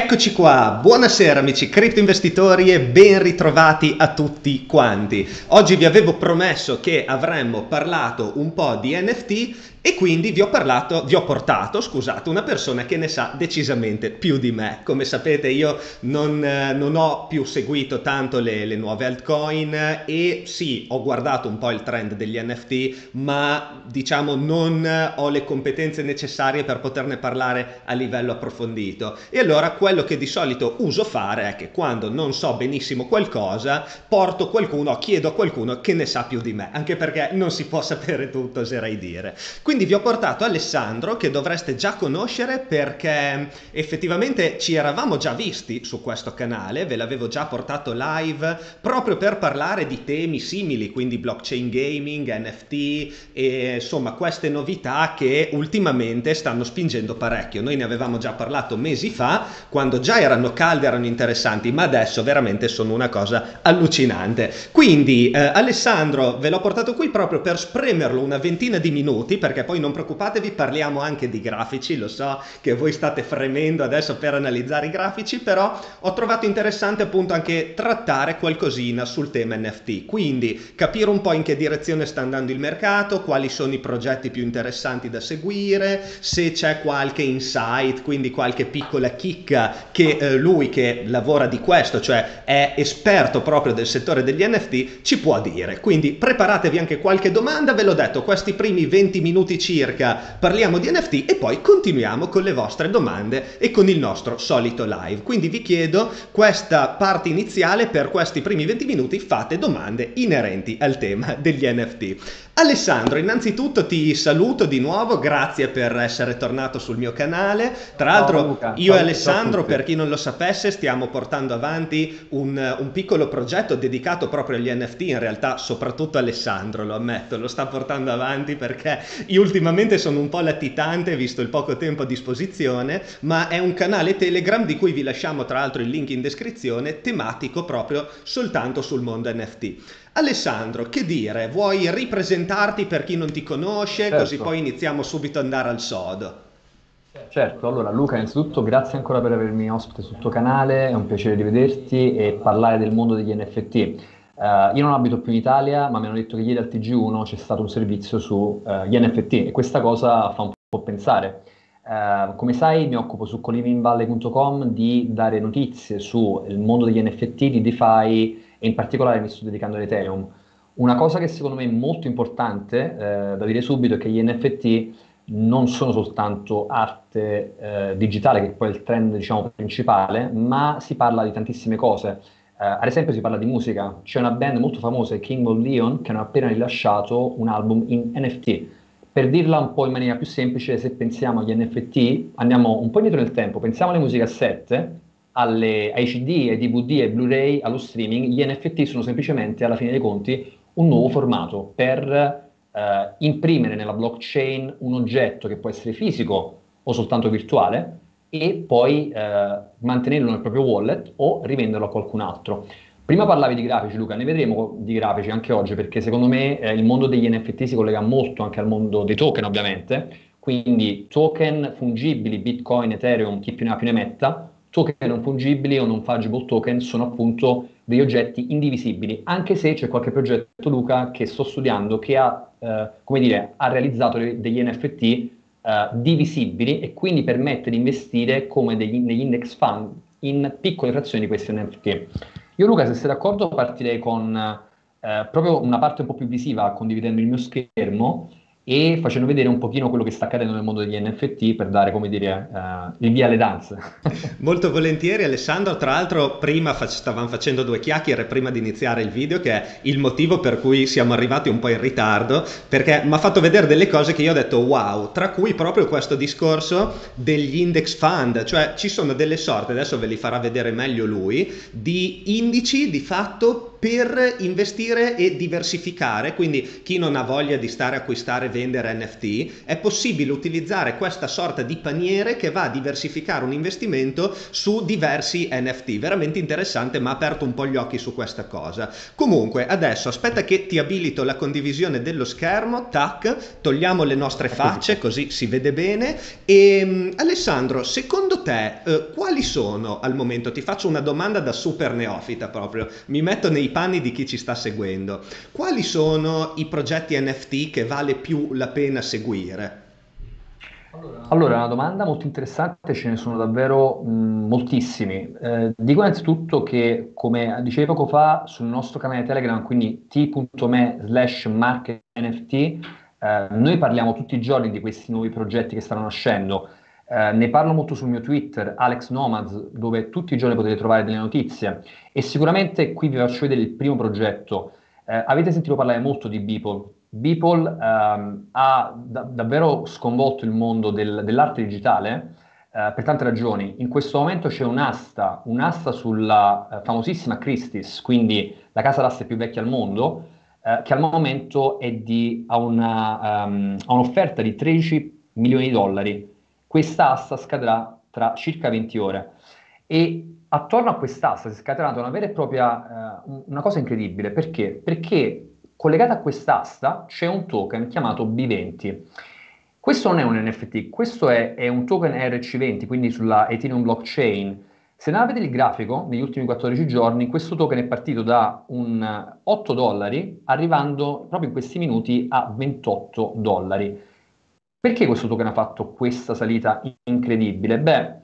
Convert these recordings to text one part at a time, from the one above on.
Eccoci qua, buonasera amici cripto investitori e ben ritrovati a tutti quanti. Oggi vi avevo promesso che avremmo parlato un po' di NFT e quindi vi ho, parlato, vi ho portato, scusate, una persona che ne sa decisamente più di me. Come sapete io non, non ho più seguito tanto le, le, nuove altcoin e sì, ho guardato un po' il trend degli NFT, ma diciamo non ho le competenze necessarie per poterne parlare a livello approfondito. E allora quello che di solito uso fare è che quando non so benissimo qualcosa, porto qualcuno, chiedo a qualcuno che ne sa più di me, anche perché non si può sapere tutto, oserei dire. Quindi vi ho portato Alessandro che dovreste già conoscere perché effettivamente ci eravamo già visti su questo canale, ve l'avevo già portato live proprio per parlare di temi simili, quindi blockchain gaming, NFT e insomma queste novità che ultimamente stanno spingendo parecchio. Noi ne avevamo già parlato mesi fa quando già erano calde, erano interessanti, ma adesso veramente sono una cosa allucinante. Quindi eh, Alessandro ve l'ho portato qui proprio per spremerlo una ventina di minuti perché perché poi non preoccupatevi, parliamo anche di grafici, lo so che voi state fremendo adesso per analizzare i grafici, però ho trovato interessante appunto anche trattare qualcosina sul tema NFT, quindi capire un po' in che direzione sta andando il mercato, quali sono i progetti più interessanti da seguire, se c'è qualche insight, quindi qualche piccola chicca che eh, lui che lavora di questo, cioè è esperto proprio del settore degli NFT, ci può dire. Quindi preparatevi anche qualche domanda, ve l'ho detto, questi primi 20 minuti minuti circa parliamo di NFT e poi continuiamo con le vostre domande e con il nostro solito live. Quindi vi chiedo questa parte iniziale per questi primi 20 minuti fate domande inerenti al tema degli NFT. Alessandro, innanzitutto ti saluto di nuovo, grazie per essere tornato sul mio canale. Tra l'altro, Luca, io e Alessandro, per chi non lo sapesse, stiamo portando avanti un, un, piccolo progetto dedicato proprio agli NFT. In realtà, soprattutto Alessandro, lo ammetto, lo sta portando avanti perché io ultimamente sono un po' latitante, visto il poco tempo a disposizione, ma è un canale Telegram di cui vi lasciamo tra l'altro il link in descrizione, tematico proprio soltanto sul mondo NFT. Alessandro, che dire, vuoi ripresentarti per chi non ti conosce, certo. così poi iniziamo subito ad andare al sodo. Certo, allora Luca, innanzitutto grazie ancora per avermi ospite sul tuo canale, è un piacere rivederti e parlare del mondo degli NFT. Uh, eh, io non abito più in Italia, ma mi hanno detto che ieri al TG1 c'è stato un servizio sugli uh, NFT e questa cosa fa un po' pensare. Uh, come sai mi occupo su colivingvalley.com di dare notizie sul mondo degli NFT, di DeFi e in particolare mi sto dedicando ad Ethereum. Una cosa che secondo me è molto importante eh, da dire subito è che gli NFT non sono soltanto arte eh, digitale, che è poi il trend diciamo, principale, ma si parla di tantissime cose. Uh, ad esempio si parla di musica, c'è una band molto famosa, King of Leon, che hanno appena rilasciato un album in NFT. Per dirla un po' in maniera più semplice, se pensiamo agli NFT, andiamo un po' indietro nel tempo, pensiamo alle musicassette, alle, ai CD, ai DVD, ai Blu-ray, allo streaming, gli NFT sono semplicemente, alla fine dei conti, un nuovo formato per eh, imprimere nella blockchain un oggetto che può essere fisico o soltanto virtuale e poi eh, mantenerlo nel proprio wallet o rivenderlo a qualcun altro. Prima parlavi di grafici, Luca, ne vedremo di grafici anche oggi, perché secondo me eh, il mondo degli NFT si collega molto anche al mondo dei token, ovviamente. Quindi token fungibili, Bitcoin, Ethereum, chi più ne ha più ne metta, token non fungibili o non fungible token sono appunto degli oggetti indivisibili, anche se c'è qualche progetto, Luca, che sto studiando che ha, eh, come dire, ha realizzato degli NFT eh, divisibili e quindi permette di investire come degli, negli index fund in piccole frazioni di questi NFT. Io Luca, se sei d'accordo, partirei con eh, proprio una parte un po' più visiva, condividendo il mio schermo, e facendo vedere un pochino quello che sta accadendo nel mondo degli NFT per dare, come dire, uh, il via alle danze. Molto volentieri Alessandro, tra l'altro prima fa- stavamo facendo due chiacchiere prima di iniziare il video che è il motivo per cui siamo arrivati un po' in ritardo perché mi ha fatto vedere delle cose che io ho detto wow, tra cui proprio questo discorso degli index fund, cioè ci sono delle sorte, adesso ve li farà vedere meglio lui, di indici di fatto per investire e diversificare, quindi chi non ha voglia di stare a acquistare e vendere NFT, è possibile utilizzare questa sorta di paniere che va a diversificare un investimento su diversi NFT. Veramente interessante, ma ha aperto un po' gli occhi su questa cosa. Comunque, adesso aspetta che ti abilito la condivisione dello schermo, tac, togliamo le nostre facce così si vede bene. E ehm, Alessandro, secondo te eh, quali sono al momento? Ti faccio una domanda da super neofita proprio, mi metto nei panni di chi ci sta seguendo. Quali sono i progetti NFT che vale più la pena seguire? Allora, una domanda molto interessante, ce ne sono davvero mh, moltissimi. Eh, dico innanzitutto che, come dicevi poco fa, sul nostro canale Telegram, quindi t.me slash marketnft, eh, noi parliamo tutti i giorni di questi nuovi progetti che stanno nascendo. Eh, ne parlo molto sul mio Twitter, Alex Nomads, dove tutti i giorni potete trovare delle notizie. E sicuramente qui vi faccio vedere il primo progetto. Eh, avete sentito parlare molto di Beeple, Beeple ehm, ha da- davvero sconvolto il mondo del- dell'arte digitale eh, per tante ragioni. In questo momento c'è un'asta, un'asta sulla eh, famosissima Christie's, quindi la casa d'aste più vecchia al mondo, eh, che al momento di, ha, una, um, ha, un'offerta di 13 milioni di dollari. Questa asta scadrà tra circa 20 ore. E attorno a quest'asta si è scatenata una vera e propria, uh, una cosa incredibile. Perché? Perché collegata a quest'asta c'è un token chiamato B20. Questo non è un NFT, questo è, è un token RC20, quindi sulla Ethereum blockchain. Se andate a vedere il grafico, negli ultimi 14 giorni, questo token è partito da un 8 dollari, arrivando proprio in questi minuti a 28 dollari. Perché questo token ha fatto questa salita incredibile? Beh,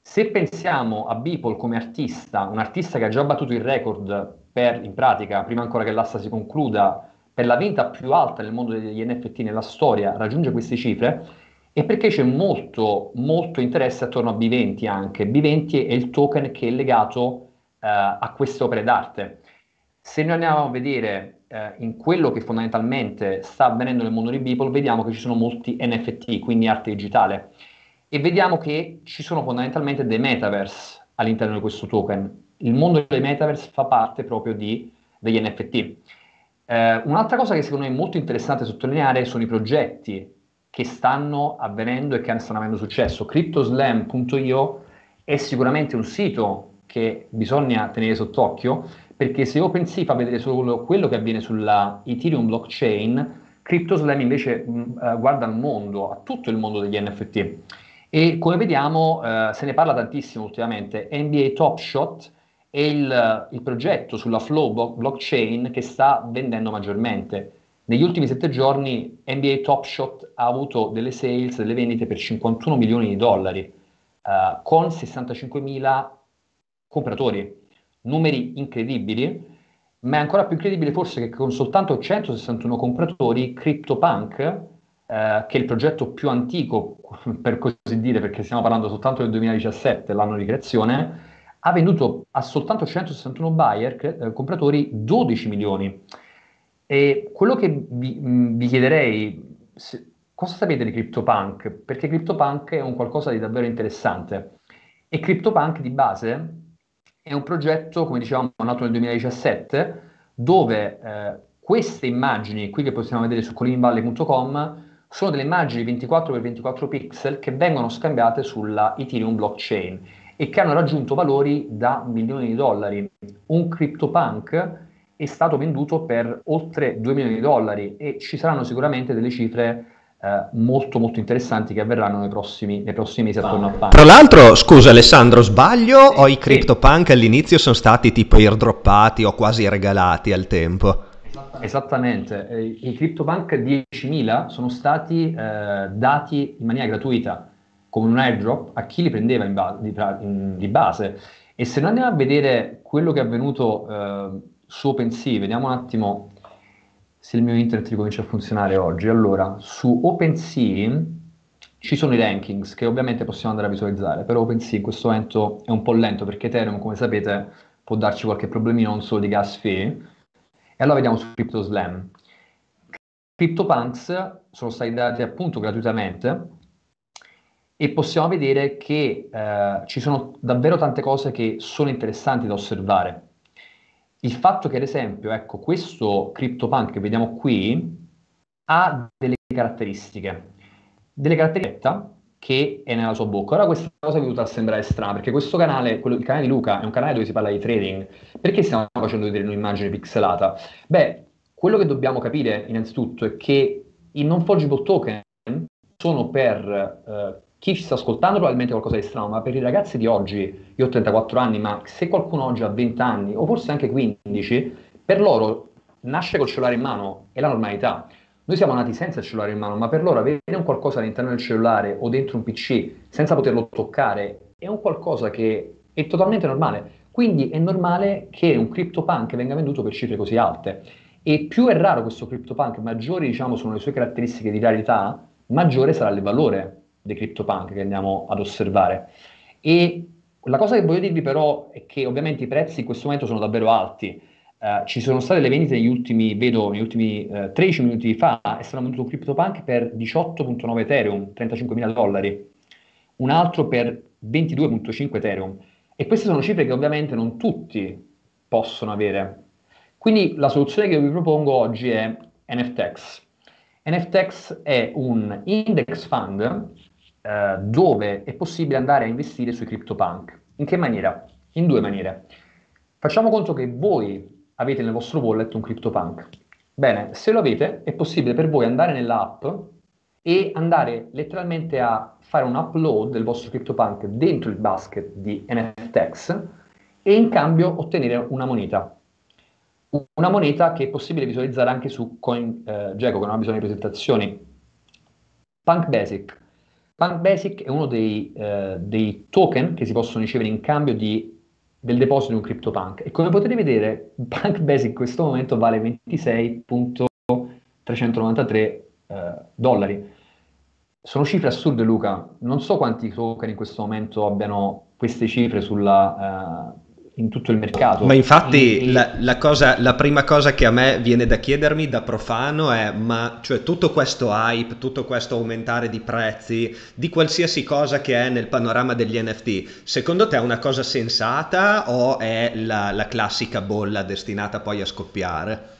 se pensiamo a Beeple come artista, un artista che ha già battuto il record per, in pratica, prima ancora che l'asta si concluda, per la vendita più alta nel mondo degli NFT nella storia, raggiunge queste cifre, e perché c'è molto, molto interesse attorno a B20 anche. B20 è il token che è legato eh, a queste opere d'arte. Se noi andiamo a vedere eh, in quello che fondamentalmente sta avvenendo nel mondo di Beeple, vediamo che ci sono molti NFT, quindi arte digitale, e vediamo che ci sono fondamentalmente dei metaverse all'interno di questo token il mondo dei metaverse fa parte proprio di, degli NFT. Eh, un'altra cosa che secondo me è molto interessante sottolineare sono i progetti che stanno avvenendo e che stanno avendo successo. CryptoSlam.io è sicuramente un sito che bisogna tenere sott'occhio perché se OpenSea fa vedere solo quello che avviene sulla Ethereum blockchain, CryptoSlam invece mh, uh, guarda al mondo, a tutto il mondo degli NFT. E come vediamo, uh, se ne parla tantissimo ultimamente, NBA Top Shot è il, il progetto sulla Flow blockchain che sta vendendo maggiormente. Negli ultimi sette giorni NBA Top Shot ha avuto delle sales, delle vendite per 51 milioni di dollari, uh, con 65 mila compratori. Numeri incredibili, ma è ancora più incredibile forse che con soltanto 161 compratori CryptoPunk, uh, che è il progetto più antico, per così dire, perché stiamo parlando soltanto del 2017, l'anno di creazione, ha venduto a soltanto 161 buyer, eh, compratori, 12 milioni. E quello che vi, mh, vi chiederei, se, cosa sapete di CryptoPunk? Perché CryptoPunk è un qualcosa di davvero interessante. E CryptoPunk di base è un progetto, come dicevamo, nato nel 2017, dove eh, queste immagini, qui che possiamo vedere su colinvalley.com, sono delle immagini 24x24 pixel che vengono scambiate sulla Ethereum blockchain e che hanno raggiunto valori da milioni di dollari. Un CryptoPunk è stato venduto per oltre 2 milioni di dollari e ci saranno sicuramente delle cifre eh, molto molto interessanti che avverranno nei prossimi, nei prossimi mesi attorno a Punk. Tra l'altro, scusa Alessandro, sbaglio sì, o i CryptoPunk sì. all'inizio sono stati tipo airdroppati o quasi regalati al tempo? Esattamente, eh, i CryptoPunk 10.000 sono stati eh, dati in maniera gratuita come un airdrop a chi li prendeva ba- di, in, di, base. E se noi andiamo a vedere quello che è avvenuto eh, su OpenSea, vediamo un attimo se il mio internet ricomincia a funzionare oggi. Allora, su OpenSea ci sono i rankings che ovviamente possiamo andare a visualizzare, però OpenSea in questo momento è un po' lento perché Ethereum, come sapete, può darci qualche problemino non solo di gas fee. E allora vediamo su CryptoSlam. CryptoPunks sono stati dati appunto gratuitamente e possiamo vedere che eh, ci sono davvero tante cose che sono interessanti da osservare. Il fatto che ad esempio, ecco, questo CryptoPunk che vediamo qui ha delle caratteristiche, delle caratteristiche che è nella sua bocca. Ora questa cosa venuta a sembrare strana, perché questo canale, quello, il canale di Luca, è un canale dove si parla di trading. Perché stiamo facendo vedere un'immagine pixelata? Beh, quello che dobbiamo capire innanzitutto è che i non fungible token sono per eh, chi ci sta ascoltando probabilmente qualcosa di strano, ma per i ragazzi di oggi, io ho 34 anni, ma se qualcuno oggi ha 20 anni o forse anche 15, per loro nasce col cellulare in mano è la normalità. Noi siamo nati senza il cellulare in mano, ma per loro avere un qualcosa all'interno del cellulare o dentro un PC senza poterlo toccare è un qualcosa che è totalmente normale. Quindi è normale che un CryptoPunk venga venduto per cifre così alte. E più è raro questo CryptoPunk, maggiori diciamo, sono le sue caratteristiche di rarità, maggiore sarà il valore dei CryptoPunk che andiamo ad osservare. E la cosa che voglio dirvi però è che ovviamente i prezzi in questo momento sono davvero alti. Uh, ci sono state le vendite negli ultimi, vedo, negli ultimi eh, 13 minuti fa, è stato venduto un CryptoPunk per 18.9 Ethereum, 35.000 dollari, un altro per 22.5 Ethereum. E queste sono cifre che ovviamente non tutti possono avere. Quindi la soluzione che vi propongo oggi è NFTX. NFTX è un index fund uh, dove è possibile andare a investire sui CryptoPunk. In che maniera? In due maniere. Facciamo conto che voi avete nel vostro wallet un CryptoPunk. Bene, se lo avete è possibile per voi andare nell'app e andare letteralmente a fare un upload del vostro CryptoPunk dentro il basket di NFTX e in cambio ottenere una moneta. Una moneta che è possibile visualizzare anche su CoinGecko, eh, che non ha bisogno di presentazioni. Punk Basic. Punk Basic è uno dei, eh, dei token che si possono ricevere in cambio di del deposito di un CryptoPunk e come potete vedere Punk Basic in questo momento vale 26.393 eh, dollari. Sono cifre assurde Luca, non so quanti token in questo momento abbiano queste cifre sulla, uh, in tutto il mercato. Ma infatti e, la, la, cosa, la, prima cosa che a me viene da chiedermi da profano è ma cioè, tutto questo hype, tutto questo aumentare di prezzi, di qualsiasi cosa che è nel panorama degli NFT, secondo te è una cosa sensata o è la, la classica bolla destinata poi a scoppiare?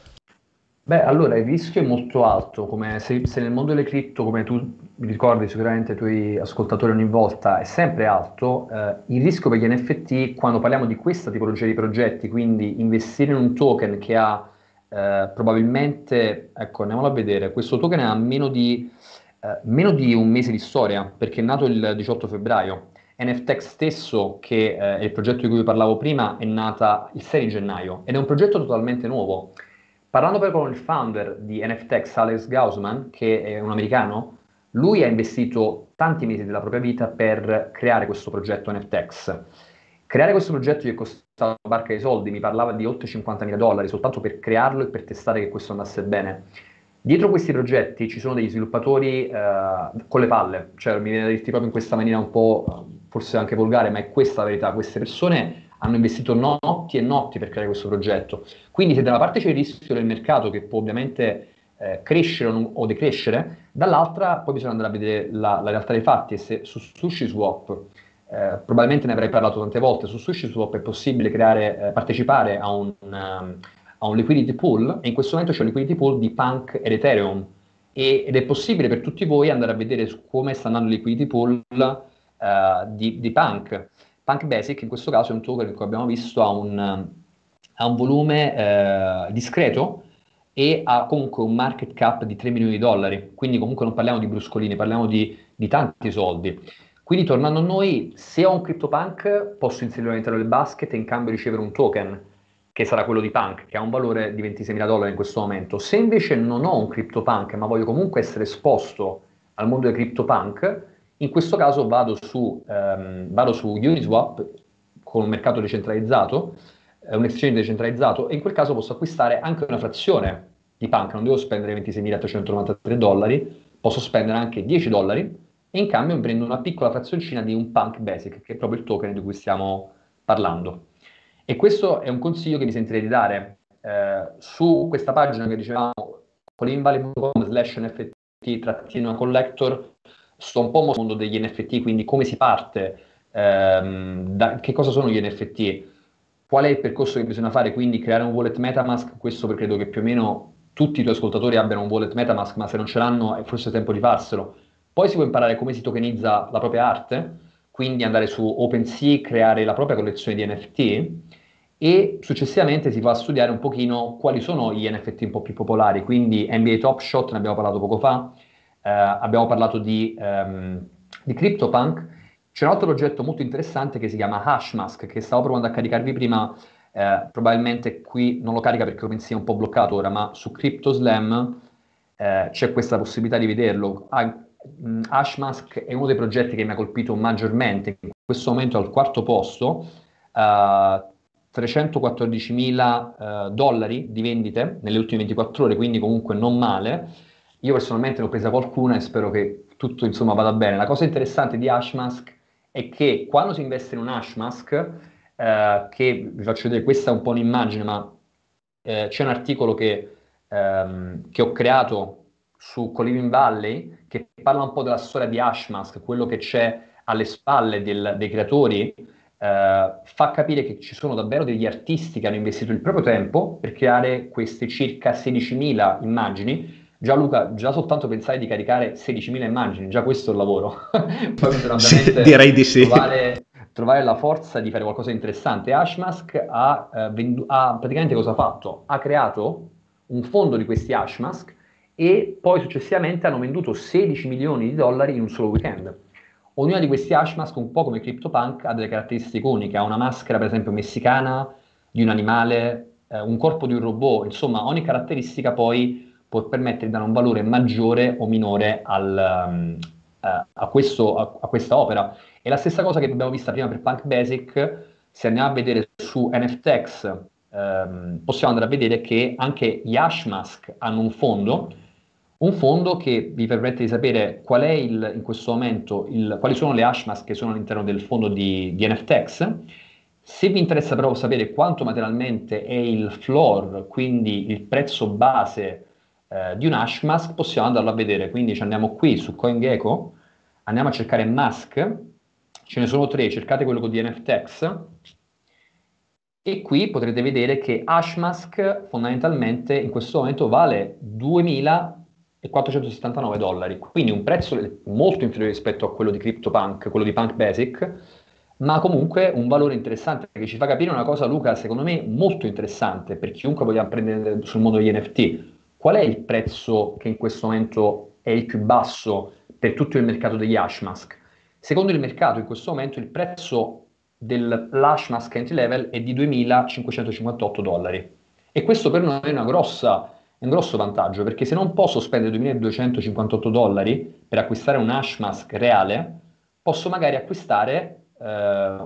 Beh, allora il rischio è molto alto, come se, se nel mondo delle cripto, come tu ricordi sicuramente i tuoi ascoltatori ogni volta, è sempre alto, eh, il rischio per gli NFT, quando parliamo di questa tipologia di progetti, quindi investire in un token che ha eh, probabilmente, ecco andiamolo a vedere, questo token ha meno di, eh, meno di un mese di storia, perché è nato il 18 febbraio. NFTX stesso, che eh, è il progetto di cui vi parlavo prima, è nata il 6 gennaio ed è un progetto totalmente nuovo. Parlando poi con il founder di NFTX, Alex Gaussman, che è un americano, lui ha investito tanti mesi della propria vita per creare questo progetto NFTX. Creare questo progetto gli è costato una barca di soldi, mi parlava di oltre 50.000 dollari soltanto per crearlo e per testare che questo andasse bene. Dietro questi progetti ci sono degli sviluppatori eh, con le palle, cioè mi viene da dirti proprio in questa maniera un po' forse anche volgare, ma è questa la verità. Queste persone hanno investito notti e notti per creare questo progetto. Quindi se da una parte c'è il rischio del mercato che può ovviamente eh, crescere o, decrescere, dall'altra poi bisogna andare a vedere la, la realtà dei fatti e se su SushiSwap, eh, probabilmente ne avrei parlato tante volte, su SushiSwap è possibile creare, eh, partecipare a un, um, a un, liquidity pool e in questo momento c'è un liquidity pool di Punk ed Ethereum e, ed è possibile per tutti voi andare a vedere come sta andando il liquidity pool uh, di, di Punk. Punk Basic in questo caso è un token che abbiamo visto ha un, ha un volume eh, discreto e ha comunque un market cap di 3 milioni di dollari, quindi comunque non parliamo di bruscolini, parliamo di, di tanti soldi. Quindi tornando a noi, se ho un CryptoPunk posso inserirlo all'interno del basket e in cambio ricevere un token, che sarà quello di Punk, che ha un valore di 26.000 dollari in questo momento. Se invece non ho un CryptoPunk, ma voglio comunque essere esposto al mondo del CryptoPunk, in questo caso vado su, um, vado su Uniswap con un mercato decentralizzato, un exchange decentralizzato, e in quel caso posso acquistare anche una frazione di Punk, non devo spendere 26.393 dollari, posso spendere anche 10 dollari e in cambio prendo una piccola frazioncina di un Punk Basic, che è proprio il token di cui stiamo parlando. E questo è un consiglio che mi sentirei di dare eh, su questa pagina che dicevamo colinvali.com slash nft-collector sto un po' nel mondo degli NFT, quindi come si parte, ehm, da, che cosa sono gli NFT. Qual è il percorso che bisogna fare? Quindi creare un wallet Metamask, questo perché credo che più o meno tutti i tuoi ascoltatori abbiano un wallet Metamask, ma se non ce l'hanno è forse tempo di farselo. Poi si può imparare come si tokenizza la propria arte, quindi andare su OpenSea, creare la propria collezione di NFT e successivamente si va a studiare un pochino quali sono gli NFT un po' più popolari, quindi NBA Top Shot, ne abbiamo parlato poco fa, eh, abbiamo parlato di, um, di CryptoPunk, c'è un altro progetto molto interessante che si chiama Hashmask, che stavo provando a caricarvi prima, eh, probabilmente qui non lo carica perché OpenSea è un po' bloccato ora, ma su CryptoSlam eh, c'è questa possibilità di vederlo. Ah, Hashmask è uno dei progetti che mi ha colpito maggiormente, in questo momento al quarto posto, uh, 314.000 uh, dollari di vendite nelle ultime 24 ore, quindi comunque non male. Io personalmente ne ho presa qualcuna e spero che tutto insomma vada bene. La cosa interessante di Hashmask è che quando si investe in un Hashmask, uh, che vi faccio vedere, questa è un po' un'immagine, ma eh, c'è un articolo che, um, che ho creato su Coliving Valley che parla un po' della storia di Hashmask, quello che c'è alle spalle del, dei creatori, eh, fa capire che ci sono davvero degli artisti che hanno investito il proprio tempo per creare queste circa 16.000 immagini. Già Luca, già soltanto pensare di caricare 16.000 immagini, già questo è il lavoro. Poi sì, direi di sì. Trovare, trovare, la forza di fare qualcosa di interessante. Hashmask ha, eh, vendu- ha praticamente cosa ha fatto? Ha creato un fondo di questi Hashmask e poi successivamente hanno venduto 16 milioni di dollari in un solo weekend. Ognuna di questi hashmask, un po' come CryptoPunk, ha delle caratteristiche uniche, ha una maschera per esempio messicana di un animale, eh, un corpo di un robot, insomma ogni caratteristica poi può permettere di dare un valore maggiore o minore al, um, uh, a, questo, a, a, questa opera. E la stessa cosa che abbiamo visto prima per Punk Basic, se andiamo a vedere su NFTX, um, possiamo andare a vedere che anche gli hashmask hanno un fondo, un fondo che vi permette di sapere qual è il, in questo momento, il, quali sono le hashmas che sono all'interno del fondo di, di NFTX. Se vi interessa però sapere quanto materialmente è il floor, quindi il prezzo base eh, di un hashmask, possiamo andarlo a vedere. Quindi andiamo qui su CoinGecko, andiamo a cercare mask, ce ne sono tre, cercate quello di NFTX, e qui potrete vedere che Hashmask fondamentalmente in questo momento vale 2000 e 479 dollari, quindi un prezzo molto inferiore rispetto a quello di CryptoPunk, quello di Punk Basic, ma comunque un valore interessante che ci fa capire una cosa, Luca, secondo me molto interessante per chiunque voglia apprendere sul mondo degli NFT. Qual è il prezzo che in questo momento è il più basso per tutto il mercato degli Hashmask? Secondo il mercato in questo momento il prezzo dell'Hashmask entry level è di 2.558 dollari e questo per noi è grossa un grosso vantaggio perché se non posso spendere 2.258 dollari per acquistare un Hashmask reale, posso magari acquistare eh,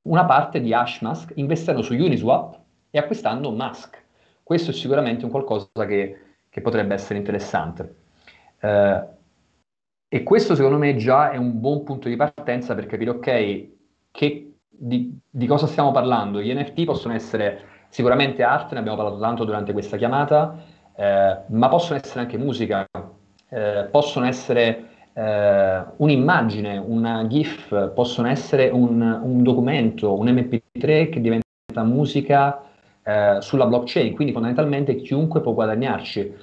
una parte di Hashmask investendo su Uniswap e acquistando Mask. Questo è sicuramente un qualcosa che, che potrebbe essere interessante. Eh, e questo secondo me già è un buon punto di partenza per capire, ok, che, di, di cosa stiamo parlando. Gli NFT possono essere sicuramente arte, ne abbiamo parlato tanto durante questa chiamata, eh, ma possono essere anche musica, eh, possono essere eh, un'immagine, una GIF, possono essere un, un, documento, un MP3 che diventa musica eh, sulla blockchain, quindi fondamentalmente chiunque può guadagnarci.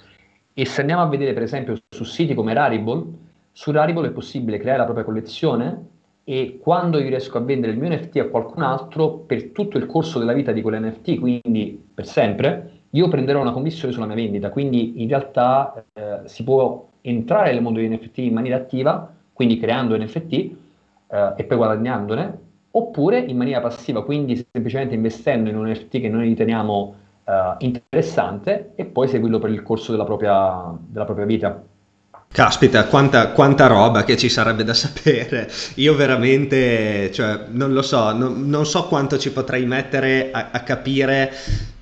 E se andiamo a vedere per esempio su siti come Rarible, su Rarible è possibile creare la propria collezione e quando io riesco a vendere il mio NFT a qualcun altro per tutto il corso della vita di quell'NFT, quindi per sempre, io prenderò una commissione sulla mia vendita, quindi in realtà eh, si può entrare nel mondo degli NFT in maniera attiva, quindi creando NFT eh, e poi guadagnandone, oppure in maniera passiva, quindi semplicemente investendo in un NFT che noi riteniamo eh, interessante e poi seguirlo per il corso della propria, della propria vita. Caspita, quanta, quanta, roba che ci sarebbe da sapere. Io veramente, cioè, non lo so, non, non so quanto ci potrei mettere a, a capire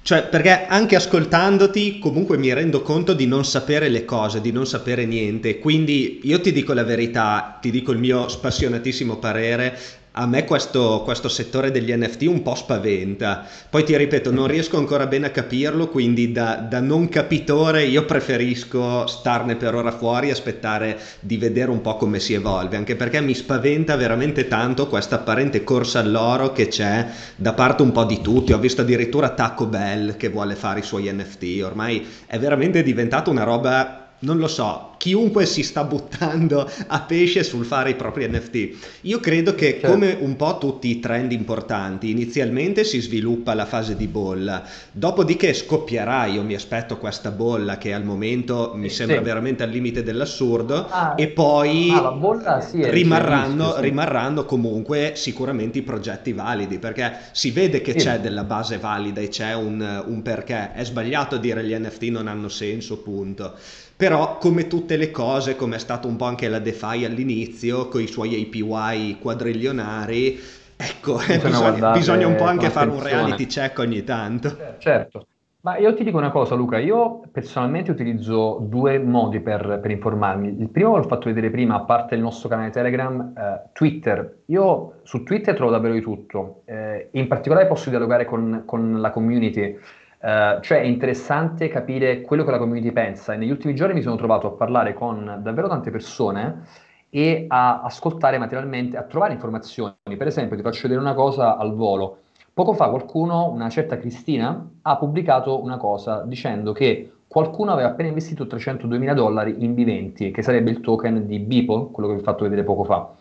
cioè, perché anche ascoltandoti comunque mi rendo conto di non sapere le cose, di non sapere niente. Quindi io ti dico la verità, ti dico il mio spassionatissimo parere. A me questo, questo, settore degli NFT un po' spaventa. Poi ti ripeto, non riesco ancora bene a capirlo, quindi da, da non capitore io preferisco starne per ora fuori e aspettare di vedere un po' come si evolve, anche perché mi spaventa veramente tanto questa apparente corsa all'oro che c'è da parte un po' di tutti. Ho visto addirittura Taco Bell che vuole fare i suoi NFT, ormai è veramente diventata una roba non lo so, chiunque si sta buttando a pesce sul fare i propri NFT. Io credo che certo. come un po' tutti i trend importanti, inizialmente si sviluppa la fase di bolla, dopodiché scoppierà, io mi aspetto questa bolla che al momento mi sembra sì. veramente al limite dell'assurdo ah, e poi ah, sì, rimarranno, sì, rimarranno, comunque sicuramente i progetti validi perché si vede che c'è della base valida e c'è un, un perché. È sbagliato dire gli NFT non hanno senso, punto. Però come tutte le cose, come è stato un po' anche la DeFi all'inizio, con i suoi APY quadriglionari, ecco, bisogna, bisogna, un po' anche fare un reality check ogni tanto. Certo. Ma io ti dico una cosa, Luca, io personalmente utilizzo due modi per, per informarmi. Il primo l'ho fatto vedere prima, a parte il nostro canale Telegram, eh, Twitter. Io su Twitter trovo davvero di tutto. Eh, in particolare posso dialogare con, con la community. Uh, cioè è interessante capire quello che la community pensa e negli ultimi giorni mi sono trovato a parlare con davvero tante persone e a ascoltare materialmente, a trovare informazioni. Per esempio, ti faccio vedere una cosa al volo. Poco fa qualcuno, una certa Cristina, ha pubblicato una cosa dicendo che qualcuno aveva appena investito 302 mila dollari in B20, che sarebbe il token di Beeple, quello che vi ho fatto vedere poco fa.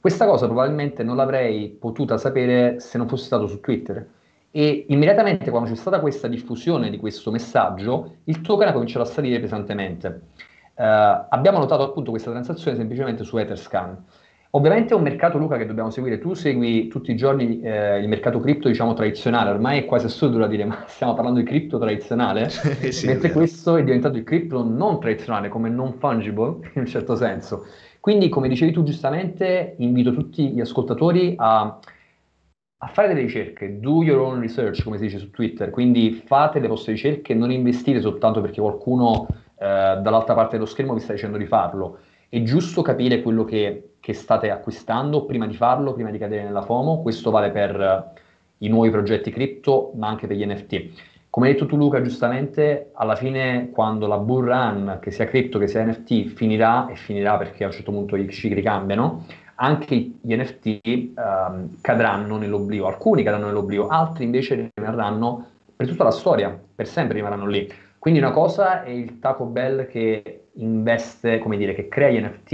Questa cosa probabilmente non l'avrei potuta sapere se non fosse stato su Twitter e immediatamente quando c'è stata questa diffusione di questo messaggio, il token ha cominciato a salire pesantemente. Uh, abbiamo notato appunto questa transazione semplicemente su Etherscan. Ovviamente è un mercato, Luca, che dobbiamo seguire. Tu segui tutti i giorni eh, il mercato cripto, diciamo, tradizionale. Ormai è quasi assurdo da dire, ma stiamo parlando di cripto tradizionale? sì, mentre è questo è diventato il cripto non tradizionale, come non fungible, in un certo senso. Quindi, come dicevi tu giustamente, invito tutti gli ascoltatori a a fare delle ricerche, do your own research, come si dice su Twitter, quindi fate le vostre ricerche, non investite soltanto perché qualcuno eh, dall'altra parte dello schermo vi sta dicendo di farlo. È giusto capire quello che, che, state acquistando prima di farlo, prima di cadere nella FOMO. Questo vale per uh, i nuovi progetti cripto, ma anche per gli NFT. Come hai detto tu Luca, giustamente, alla fine quando la bull run, che sia cripto, che sia NFT, finirà, e finirà perché a un certo punto i cicli cambiano, anche gli NFT ehm, cadranno nell'oblio, alcuni cadranno nell'oblio, altri invece rimarranno per tutta la storia, per sempre rimarranno lì. Quindi una cosa è il Taco Bell che investe, come dire, che crea gli NFT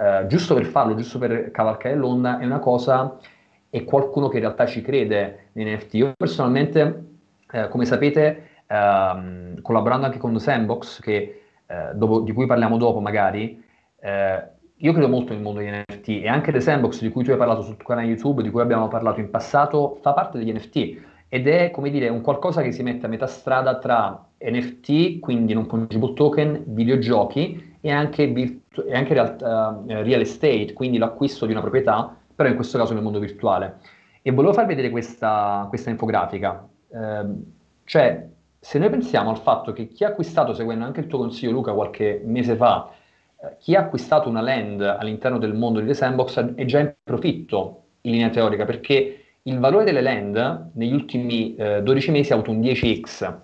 eh, giusto per farlo, giusto per cavalcare l'onda, e una cosa è qualcuno che in realtà ci crede nei NFT. Io personalmente, eh, come sapete, ehm, collaborando anche con Sandbox, che, eh, dopo, di cui parliamo dopo magari, eh, io credo molto nel mondo degli NFT e anche The Sandbox di cui tu hai parlato sul tuo canale YouTube, di cui abbiamo parlato in passato, fa parte degli NFT ed è come dire un qualcosa che si mette a metà strada tra NFT, quindi non fungible token, videogiochi e anche, virtu- e anche real, uh, real estate, quindi l'acquisto di una proprietà, però in questo caso nel mondo virtuale. E volevo far vedere questa, questa infografica. Eh, cioè, se noi pensiamo al fatto che chi ha acquistato, seguendo anche il tuo consiglio Luca qualche mese fa, chi ha acquistato una land all'interno del mondo di The Sandbox è già in profitto in linea teorica perché il valore delle land negli ultimi eh, 12 mesi ha avuto un 10x.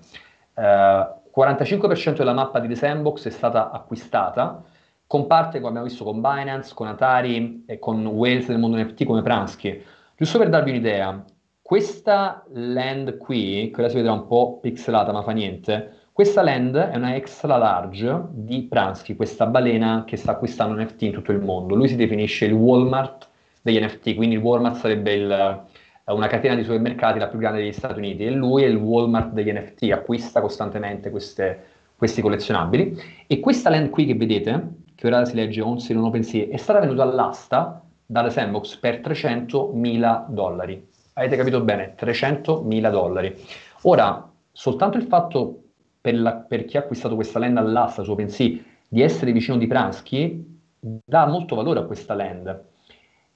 Eh, 45% della mappa di The Sandbox è stata acquistata, con parte, come abbiamo visto, con Binance, con Atari e con Wales del mondo NFT come Pransky. Giusto per darvi un'idea, questa land qui, ora si vedrà un po' pixelata ma fa niente, questa land è una extra large di Pransky, questa balena che sta acquistando NFT in tutto il mondo. Lui si definisce il Walmart degli NFT, quindi il Walmart sarebbe il, eh, una catena di supermercati la più grande degli Stati Uniti e lui è il Walmart degli NFT, acquista costantemente queste, questi collezionabili. E questa land qui che vedete, che ora si legge on sale non OpenSea, è stata venuta all'asta dalle Sandbox per 300.000 dollari. Avete capito bene? 300.000 dollari. Ora, soltanto il fatto per, la, per chi ha acquistato questa land all'asta su OpenSea di essere vicino di Pransky dà molto valore a questa land.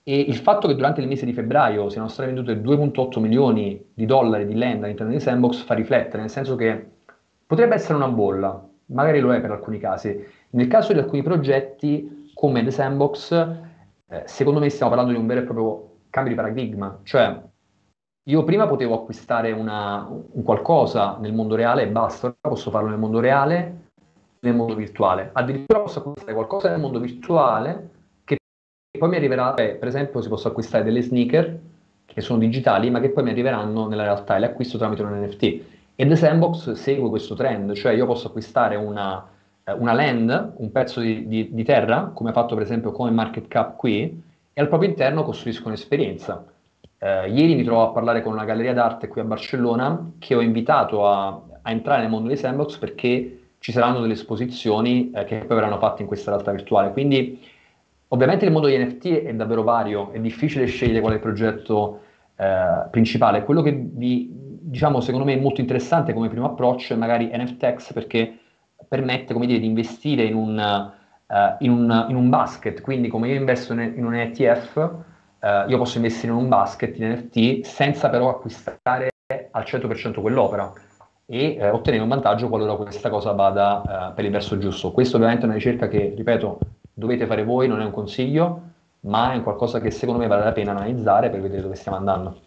E il fatto che durante il mese di febbraio siano state vendute 2,8 milioni di dollari di land all'interno di Sandbox fa riflettere, nel senso che potrebbe essere una bolla, magari lo è per alcuni casi. Nel caso di alcuni progetti come The Sandbox, eh, secondo me stiamo parlando di un vero e proprio cambi di paradigma, cioè io prima potevo acquistare una, un qualcosa nel mondo reale e basta, ora posso farlo nel mondo reale nel mondo virtuale. Addirittura posso acquistare qualcosa nel mondo virtuale che poi mi arriverà, eh, per esempio si possono acquistare delle sneaker che sono digitali ma che poi mi arriveranno nella realtà e le acquisto tramite un NFT. E The Sandbox segue questo trend, cioè io posso acquistare una, eh, una land, un pezzo di, di, di terra, come ha fatto per esempio come Market Cap qui, e al proprio interno costruisco un'esperienza. Eh, ieri mi trovo a parlare con una galleria d'arte qui a Barcellona che ho invitato a, a entrare nel mondo dei sandbox perché ci saranno delle esposizioni eh, che poi verranno fatte in questa realtà virtuale. Quindi ovviamente il mondo degli NFT è davvero vario, è difficile scegliere qual è il progetto eh, principale. Quello che vi, diciamo, secondo me è molto interessante come primo approccio è magari NFTX perché permette, come dire, di investire in un, uh, in un, in un basket, quindi come io investo in, in un ETF, eh, io posso investire in un basket in NFT senza però acquistare al 100% quell'opera e eh, ottenere un vantaggio qualora questa cosa vada eh, per il verso giusto. Questo ovviamente è una ricerca che, ripeto, dovete fare voi, non è un consiglio, ma è un qualcosa che secondo me vale la pena analizzare per vedere dove stiamo andando.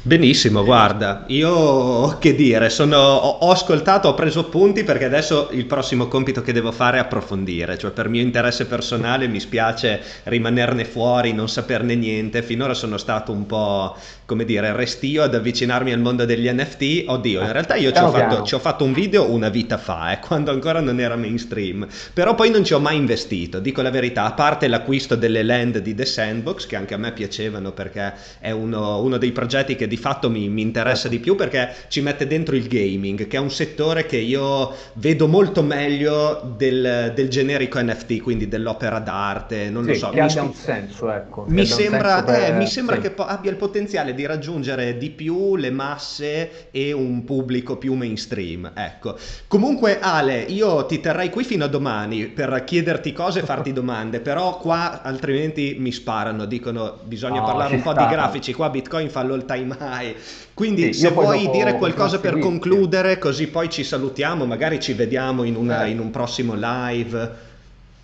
Benissimo, guarda, io che dire, sono, ho, ascoltato, ho preso punti perché adesso il prossimo compito che devo fare è approfondire, cioè per mio interesse personale mi spiace rimanerne fuori, non saperne niente, finora sono stato un po', come dire, restio ad avvicinarmi al mondo degli NFT, oddio, in realtà io ci ho, fatto, ci ho, fatto, un video una vita fa, eh, quando ancora non era mainstream, però poi non ci ho mai investito, dico la verità, a parte l'acquisto delle land di The Sandbox, che anche a me piacevano perché è uno, uno dei progetti che di fatto mi, mi interessa di più perché ci mette dentro il gaming, che è un settore che io vedo molto meglio del, del generico NFT, quindi dell'opera d'arte, non sì, lo so. Che mi abbia un senso, ecco. Mi sembra, per... eh, mi sembra sì. che po- abbia il potenziale di raggiungere di più le masse e un pubblico più mainstream, ecco. Comunque Ale, io ti terrei qui fino a domani per chiederti cose e farti domande, però qua altrimenti mi sparano, dicono bisogna no, parlare un sta. po' di grafici, qua Bitcoin fa l'all time mai. Quindi sì, se vuoi dire qualcosa per concludere, così poi ci salutiamo, magari ci vediamo in, una, in un prossimo live.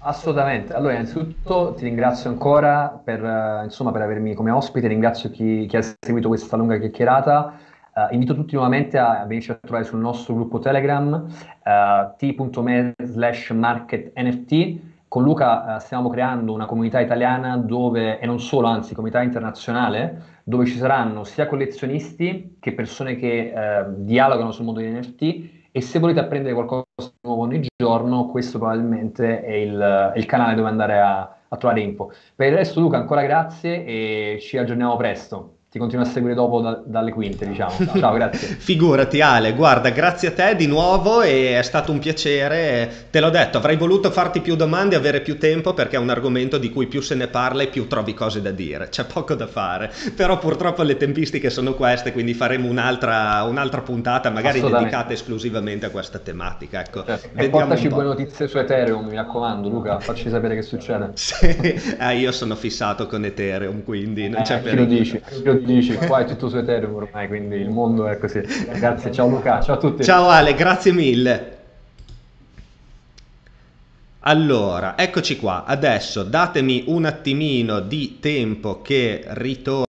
Assolutamente. Allora, innanzitutto ti ringrazio ancora per, uh, insomma, per avermi come ospite, ringrazio chi, chi, ha seguito questa lunga chiacchierata. Uh, invito tutti nuovamente a, venirci a trovare sul nostro gruppo Telegram, uh, t.me slash marketnft con Luca eh, stiamo creando una comunità italiana dove, e non solo, anzi comunità internazionale, dove ci saranno sia collezionisti che persone che eh, dialogano sul mondo degli NFT e se volete apprendere qualcosa di nuovo ogni giorno, questo probabilmente è il, il canale dove andare a, a trovare info. Per il resto Luca ancora grazie e ci aggiorniamo presto ti continuo a seguire dopo da, dalle quinte, diciamo. Ciao, grazie. Figurati Ale, guarda, grazie a te di nuovo è stato un piacere. Te l'ho detto, avrei voluto farti più domande e avere più tempo perché è un argomento di cui più se ne parla e più trovi cose da dire. C'è poco da fare, però purtroppo le tempistiche sono queste, quindi faremo un'altra, un'altra puntata magari dedicata esclusivamente a questa tematica. Ecco, certo. E portaci buone notizie su Ethereum, mi raccomando Luca, facci sapere che succede. Sì, eh, io sono fissato con Ethereum, quindi non eh, c'è per... Lo dici, dici, qua è tutto su Ethereum ormai, quindi il mondo è così. Grazie, ciao Luca, ciao a tutti. Ciao Ale, grazie mille. Allora, eccoci qua. Adesso datemi un attimino di tempo che ritorno.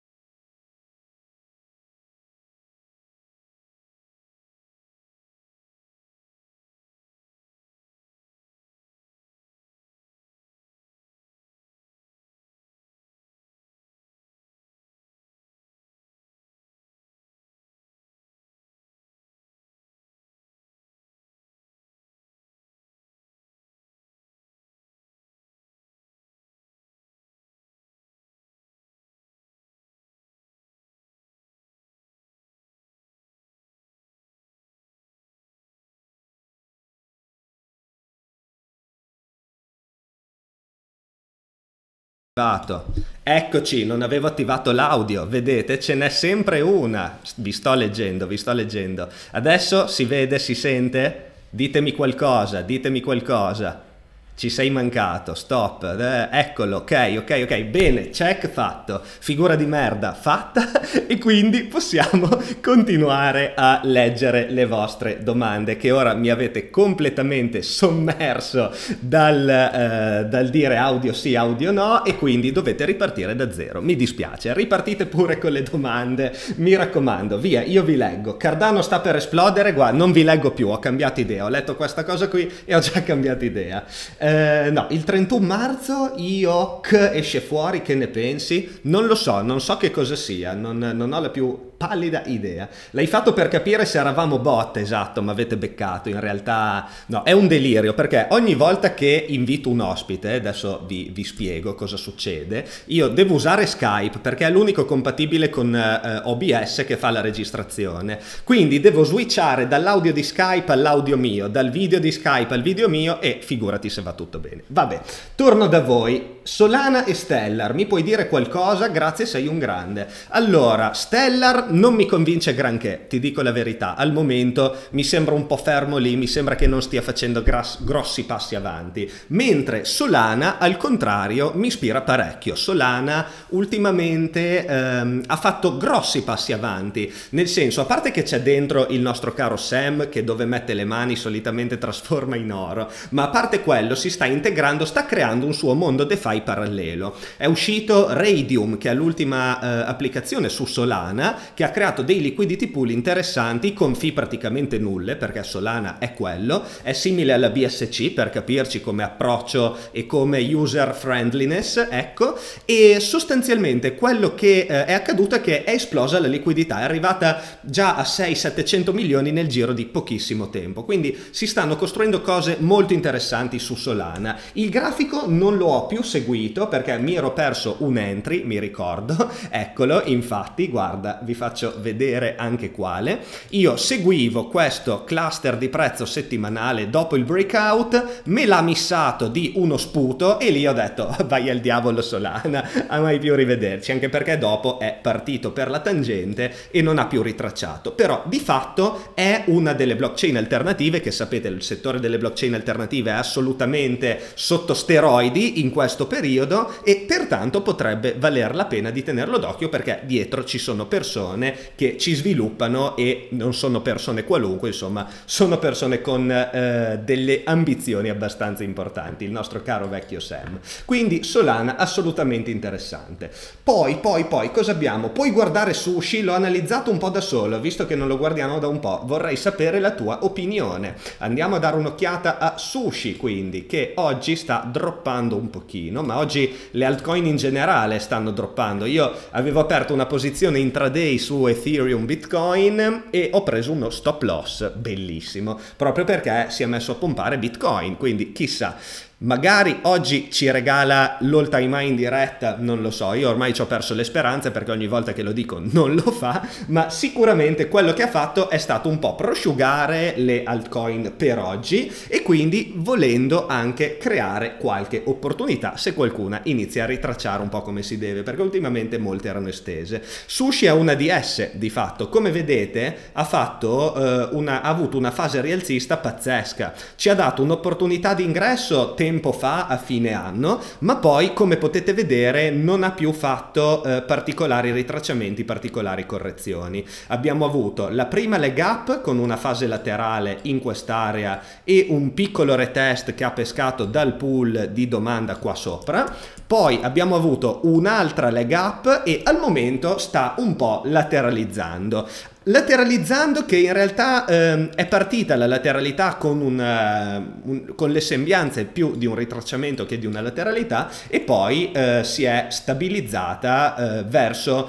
Eccoci, non avevo attivato l'audio, vedete, ce n'è sempre una. Vi sto leggendo, vi sto leggendo. Adesso si vede, si sente? Ditemi qualcosa, ditemi qualcosa. Ci sei mancato, stop, eh, eccolo, ok, ok, ok, bene, check fatto, figura di merda fatta e quindi possiamo continuare a leggere le vostre domande che ora mi avete completamente sommerso dal, eh, dal dire audio sì, audio no e quindi dovete ripartire da zero. Mi dispiace, ripartite pure con le domande, mi raccomando, via, io vi leggo. Cardano sta per esplodere, guarda, non vi leggo più, ho cambiato idea, ho letto questa cosa qui e ho già cambiato idea. Eh, no, il 31 marzo IOC esce fuori, che ne pensi? Non lo so, non so che cosa sia, non, non ho la più pallida idea. L'hai fatto per capire se eravamo bot, esatto, ma avete beccato. In realtà, no, è un delirio perché ogni volta che invito un ospite, adesso vi, vi spiego cosa succede, io devo usare Skype perché è l'unico compatibile con eh, OBS che fa la registrazione. Quindi devo switchare dall'audio di Skype all'audio mio, dal video di Skype al video mio e figurati se va tutto bene. Vabbè, torno da voi. Solana e Stellar, mi puoi dire qualcosa? Grazie, sei un grande. Allora, Stellar non mi convince granché, ti dico la verità. Al momento mi sembra un po' fermo lì, mi sembra che non stia facendo gras- grossi passi avanti. Mentre Solana, al contrario, mi ispira parecchio. Solana ultimamente ehm, ha fatto grossi passi avanti, nel senso, a parte che c'è dentro il nostro caro Sam che dove mette le mani solitamente trasforma in oro, ma a parte quello si sta integrando, sta creando un suo mondo DeFi parallelo. È uscito Radium, che è l'ultima eh, applicazione su Solana, che che ha creato dei liquidity pool interessanti con fee praticamente nulle, perché Solana è quello, è simile alla BSC per capirci come approccio e come user friendliness, ecco, e sostanzialmente quello che eh, è accaduto è che è esplosa la liquidità, è arrivata già a 6-700 milioni nel giro di pochissimo tempo, quindi si stanno costruendo cose molto interessanti su Solana. Il grafico non lo ho più seguito perché mi ero perso un entry, mi ricordo, eccolo, infatti, guarda, vi faccio faccio vedere anche quale. Io seguivo questo cluster di prezzo settimanale dopo il breakout, me l'ha missato di uno sputo e lì ho detto vai al diavolo Solana, a mai più rivederci, anche perché dopo è partito per la tangente e non ha più ritracciato. Però di fatto è una delle blockchain alternative che sapete il settore delle blockchain alternative è assolutamente sotto steroidi in questo periodo e pertanto potrebbe valer la pena di tenerlo d'occhio perché dietro ci sono persone persone che ci sviluppano e non sono persone qualunque, insomma, sono persone con eh, delle ambizioni abbastanza importanti, il nostro caro vecchio Sam. Quindi Solana assolutamente interessante. Poi, poi, poi, cosa abbiamo? Puoi guardare Sushi, l'ho analizzato un po' da solo, visto che non lo guardiamo da un po', vorrei sapere la tua opinione. Andiamo a dare un'occhiata a Sushi, quindi, che oggi sta droppando un pochino, ma oggi le altcoin in generale stanno droppando. Io avevo aperto una posizione intraday su Ethereum Bitcoin e ho preso uno stop loss bellissimo, proprio perché si è messo a pompare Bitcoin, quindi chissà Magari oggi ci regala l'all time high in diretta, non lo so, io ormai ci ho perso le speranze perché ogni volta che lo dico non lo fa, ma sicuramente quello che ha fatto è stato un po' prosciugare le altcoin per oggi e quindi volendo anche creare qualche opportunità se qualcuna inizia a ritracciare un po' come si deve, perché ultimamente molte erano estese. Sushi è una DS di fatto, come vedete ha, fatto, eh, una, ha avuto una fase rialzista pazzesca, ci ha dato un'opportunità di ingresso tempo fa a fine anno, ma poi come potete vedere non ha più fatto eh, particolari ritracciamenti, particolari correzioni. Abbiamo avuto la prima leg up con una fase laterale in quest'area e un piccolo retest che ha pescato dal pool di domanda qua sopra, poi abbiamo avuto un'altra leg up e al momento sta un po' lateralizzando. Lateralizzando che in realtà eh, è partita la lateralità con, una, un, con, le sembianze più di un ritracciamento che di una lateralità e poi eh, si è stabilizzata eh, verso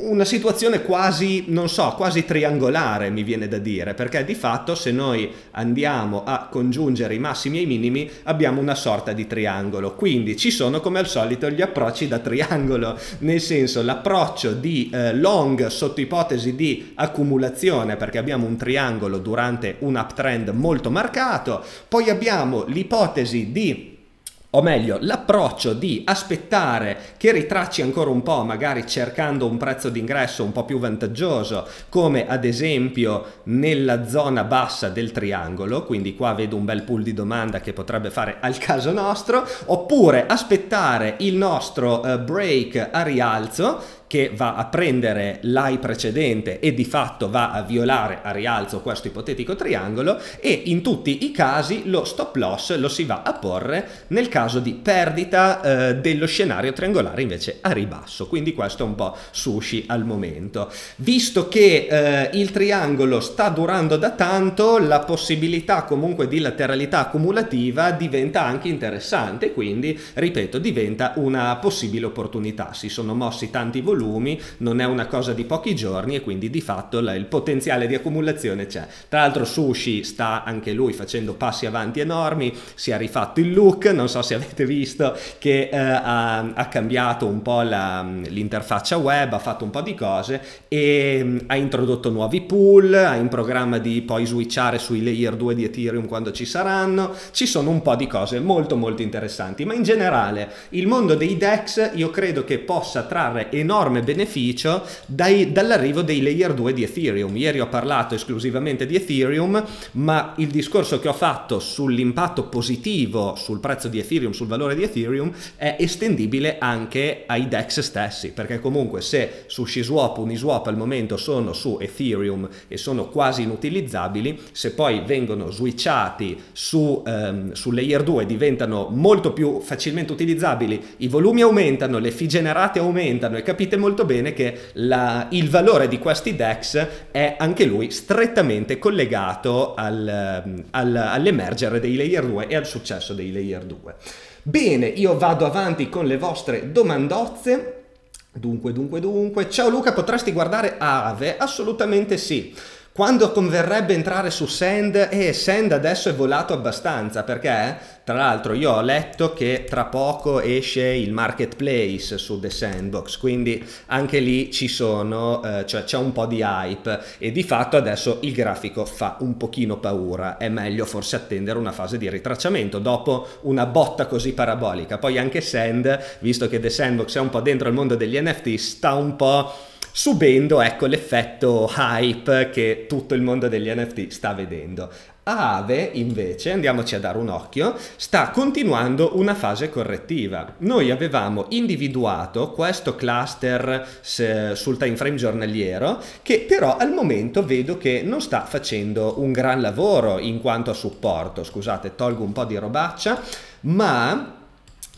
una situazione quasi, non so, quasi triangolare mi viene da dire, perché di fatto se noi andiamo a congiungere i massimi e i minimi abbiamo una sorta di triangolo, quindi ci sono come al solito gli approcci da triangolo, nel senso l'approccio di eh, long sotto ipotesi di accumulazione, perché abbiamo un triangolo durante un uptrend molto marcato, poi abbiamo l'ipotesi di o meglio, l'approccio di aspettare che ritracci ancora un po', magari cercando un prezzo d'ingresso un po' più vantaggioso, come ad esempio nella zona bassa del triangolo, quindi qua vedo un bel pool di domanda che potrebbe fare al caso nostro, oppure aspettare il nostro uh, break a rialzo che va a prendere l'high precedente e di fatto va a violare a rialzo questo ipotetico triangolo e in tutti i casi lo stop loss lo si va a porre nel caso di perdita eh, dello scenario triangolare invece a ribasso. Quindi questo è un po' sushi al momento. Visto che eh, il triangolo sta durando da tanto la possibilità comunque di lateralità accumulativa diventa anche interessante quindi ripeto diventa una possibile opportunità. Si sono mossi tanti volumi volumi, non è una cosa di pochi giorni e quindi di fatto il potenziale di accumulazione c'è. Tra l'altro Sushi sta anche lui facendo passi avanti enormi, si è rifatto il look, non so se avete visto che eh, ha, ha, cambiato un po' la, l'interfaccia web, ha fatto un po' di cose e mh, ha introdotto nuovi pool, ha in programma di poi switchare sui layer 2 di Ethereum quando ci saranno, ci sono un po' di cose molto molto interessanti, ma in generale il mondo dei DEX io credo che possa trarre enorme enorme beneficio dai, dall'arrivo dei layer 2 di Ethereum. Ieri ho parlato esclusivamente di Ethereum, ma il discorso che ho fatto sull'impatto positivo sul prezzo di Ethereum, sul valore di Ethereum, è estendibile anche ai DEX stessi, perché comunque se su SushiSwap, Uniswap al momento sono su Ethereum e sono quasi inutilizzabili, se poi vengono switchati su, um, su layer 2 diventano molto più facilmente utilizzabili, i volumi aumentano, le fee generate aumentano e capite molto bene che la, il valore di questi DEX è anche lui strettamente collegato al, al, all'emergere dei layer 2 e al successo dei layer 2. Bene, io vado avanti con le vostre domandozze. Dunque, dunque, dunque. Ciao Luca, potresti guardare Ave? Assolutamente sì. Quando converrebbe entrare su Send? Eh, Send adesso è volato abbastanza perché, tra l'altro, io ho letto che tra poco esce il marketplace su The Sandbox, quindi anche lì ci sono, eh, cioè c'è un po' di hype e di fatto adesso il grafico fa un pochino paura. È meglio forse attendere una fase di ritracciamento dopo una botta così parabolica. Poi anche Send, visto che The Sandbox è un po' dentro il mondo degli NFT, sta un po' subendo ecco, l'effetto hype che tutto il mondo degli NFT sta vedendo. Aave invece, andiamoci a dare un occhio, sta continuando una fase correttiva. Noi avevamo individuato questo cluster sul time frame giornaliero che però al momento vedo che non sta facendo un gran lavoro in quanto a supporto. Scusate, tolgo un po' di robaccia, ma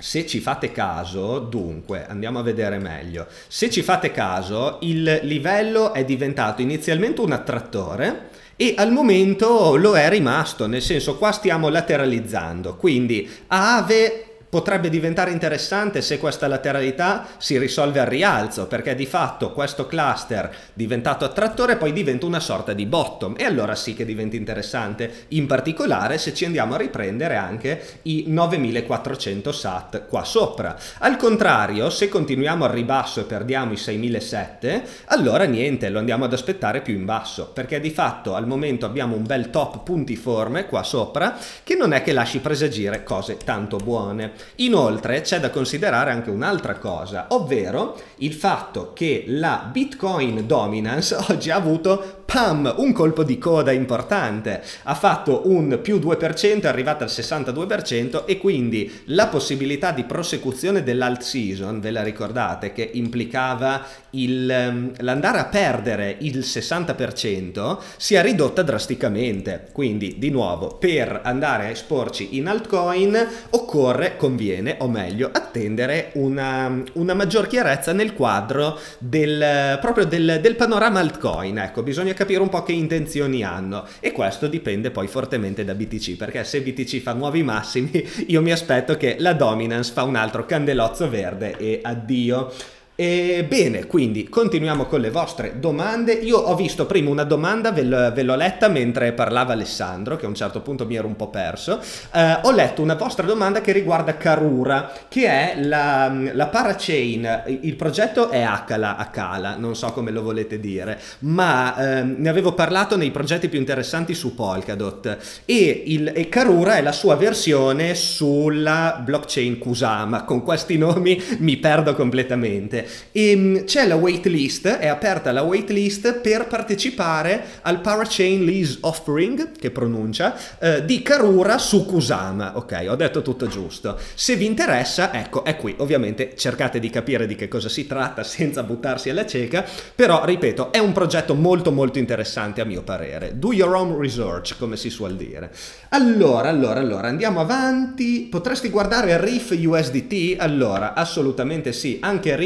se ci fate caso, dunque, andiamo a vedere meglio. Se ci fate caso, il livello è diventato inizialmente un attrattore e al momento lo è rimasto, nel senso qua stiamo lateralizzando, quindi Ave potrebbe diventare interessante se questa lateralità si risolve al rialzo, perché di fatto questo cluster diventato attrattore poi diventa una sorta di bottom e allora sì che diventa interessante, in particolare se ci andiamo a riprendere anche i 9400 SAT qua sopra. Al contrario, se continuiamo al ribasso e perdiamo i 6007, allora niente, lo andiamo ad aspettare più in basso, perché di fatto al momento abbiamo un bel top puntiforme qua sopra che non è che lasci presagire cose tanto buone. Inoltre c'è da considerare anche un'altra cosa, ovvero il fatto che la Bitcoin Dominance oggi ha avuto pam, un colpo di coda importante, ha fatto un più 2%, è arrivata al 62% e quindi la possibilità di prosecuzione dell'alt season, ve la ricordate, che implicava ehm, l'andare a perdere il 60%, si è ridotta drasticamente. Quindi, di nuovo, per andare a esporci in altcoin occorre, conviene, o meglio, attendere una, una maggior chiarezza nel quadro del, proprio del, del panorama altcoin. Ecco, bisogna capire un po' che intenzioni hanno e questo dipende poi fortemente da BTC perché se BTC fa nuovi massimi io mi aspetto che la dominance fa un altro candelozzo verde e addio. E bene, quindi continuiamo con le vostre domande. Io ho visto prima una domanda, ve, l'ho letta mentre parlava Alessandro, che a un certo punto mi ero un po' perso. Uh, ho letto una vostra domanda che riguarda Karura, che è la, la parachain. Il progetto è Akala, Akala, non so come lo volete dire, ma uh, ne avevo parlato nei progetti più interessanti su Polkadot. E, il, e Karura è la sua versione sulla blockchain Kusama. Con questi nomi mi perdo completamente. E ehm, c'è la waitlist, è aperta la waitlist per partecipare al Parachain Lease Offering, che pronuncia, eh, di Karura su Kusama. Ok, ho detto tutto giusto. Se vi interessa, ecco, è qui. Ovviamente cercate di capire di che cosa si tratta senza buttarsi alla cieca, però ripeto, è un progetto molto molto interessante a mio parere. Do your own research, come si suol dire. Allora, allora, allora, andiamo avanti. Potresti guardare Reef USDT? Allora, assolutamente sì. Anche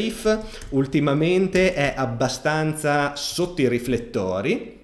Ultimamente è abbastanza sotto i riflettori.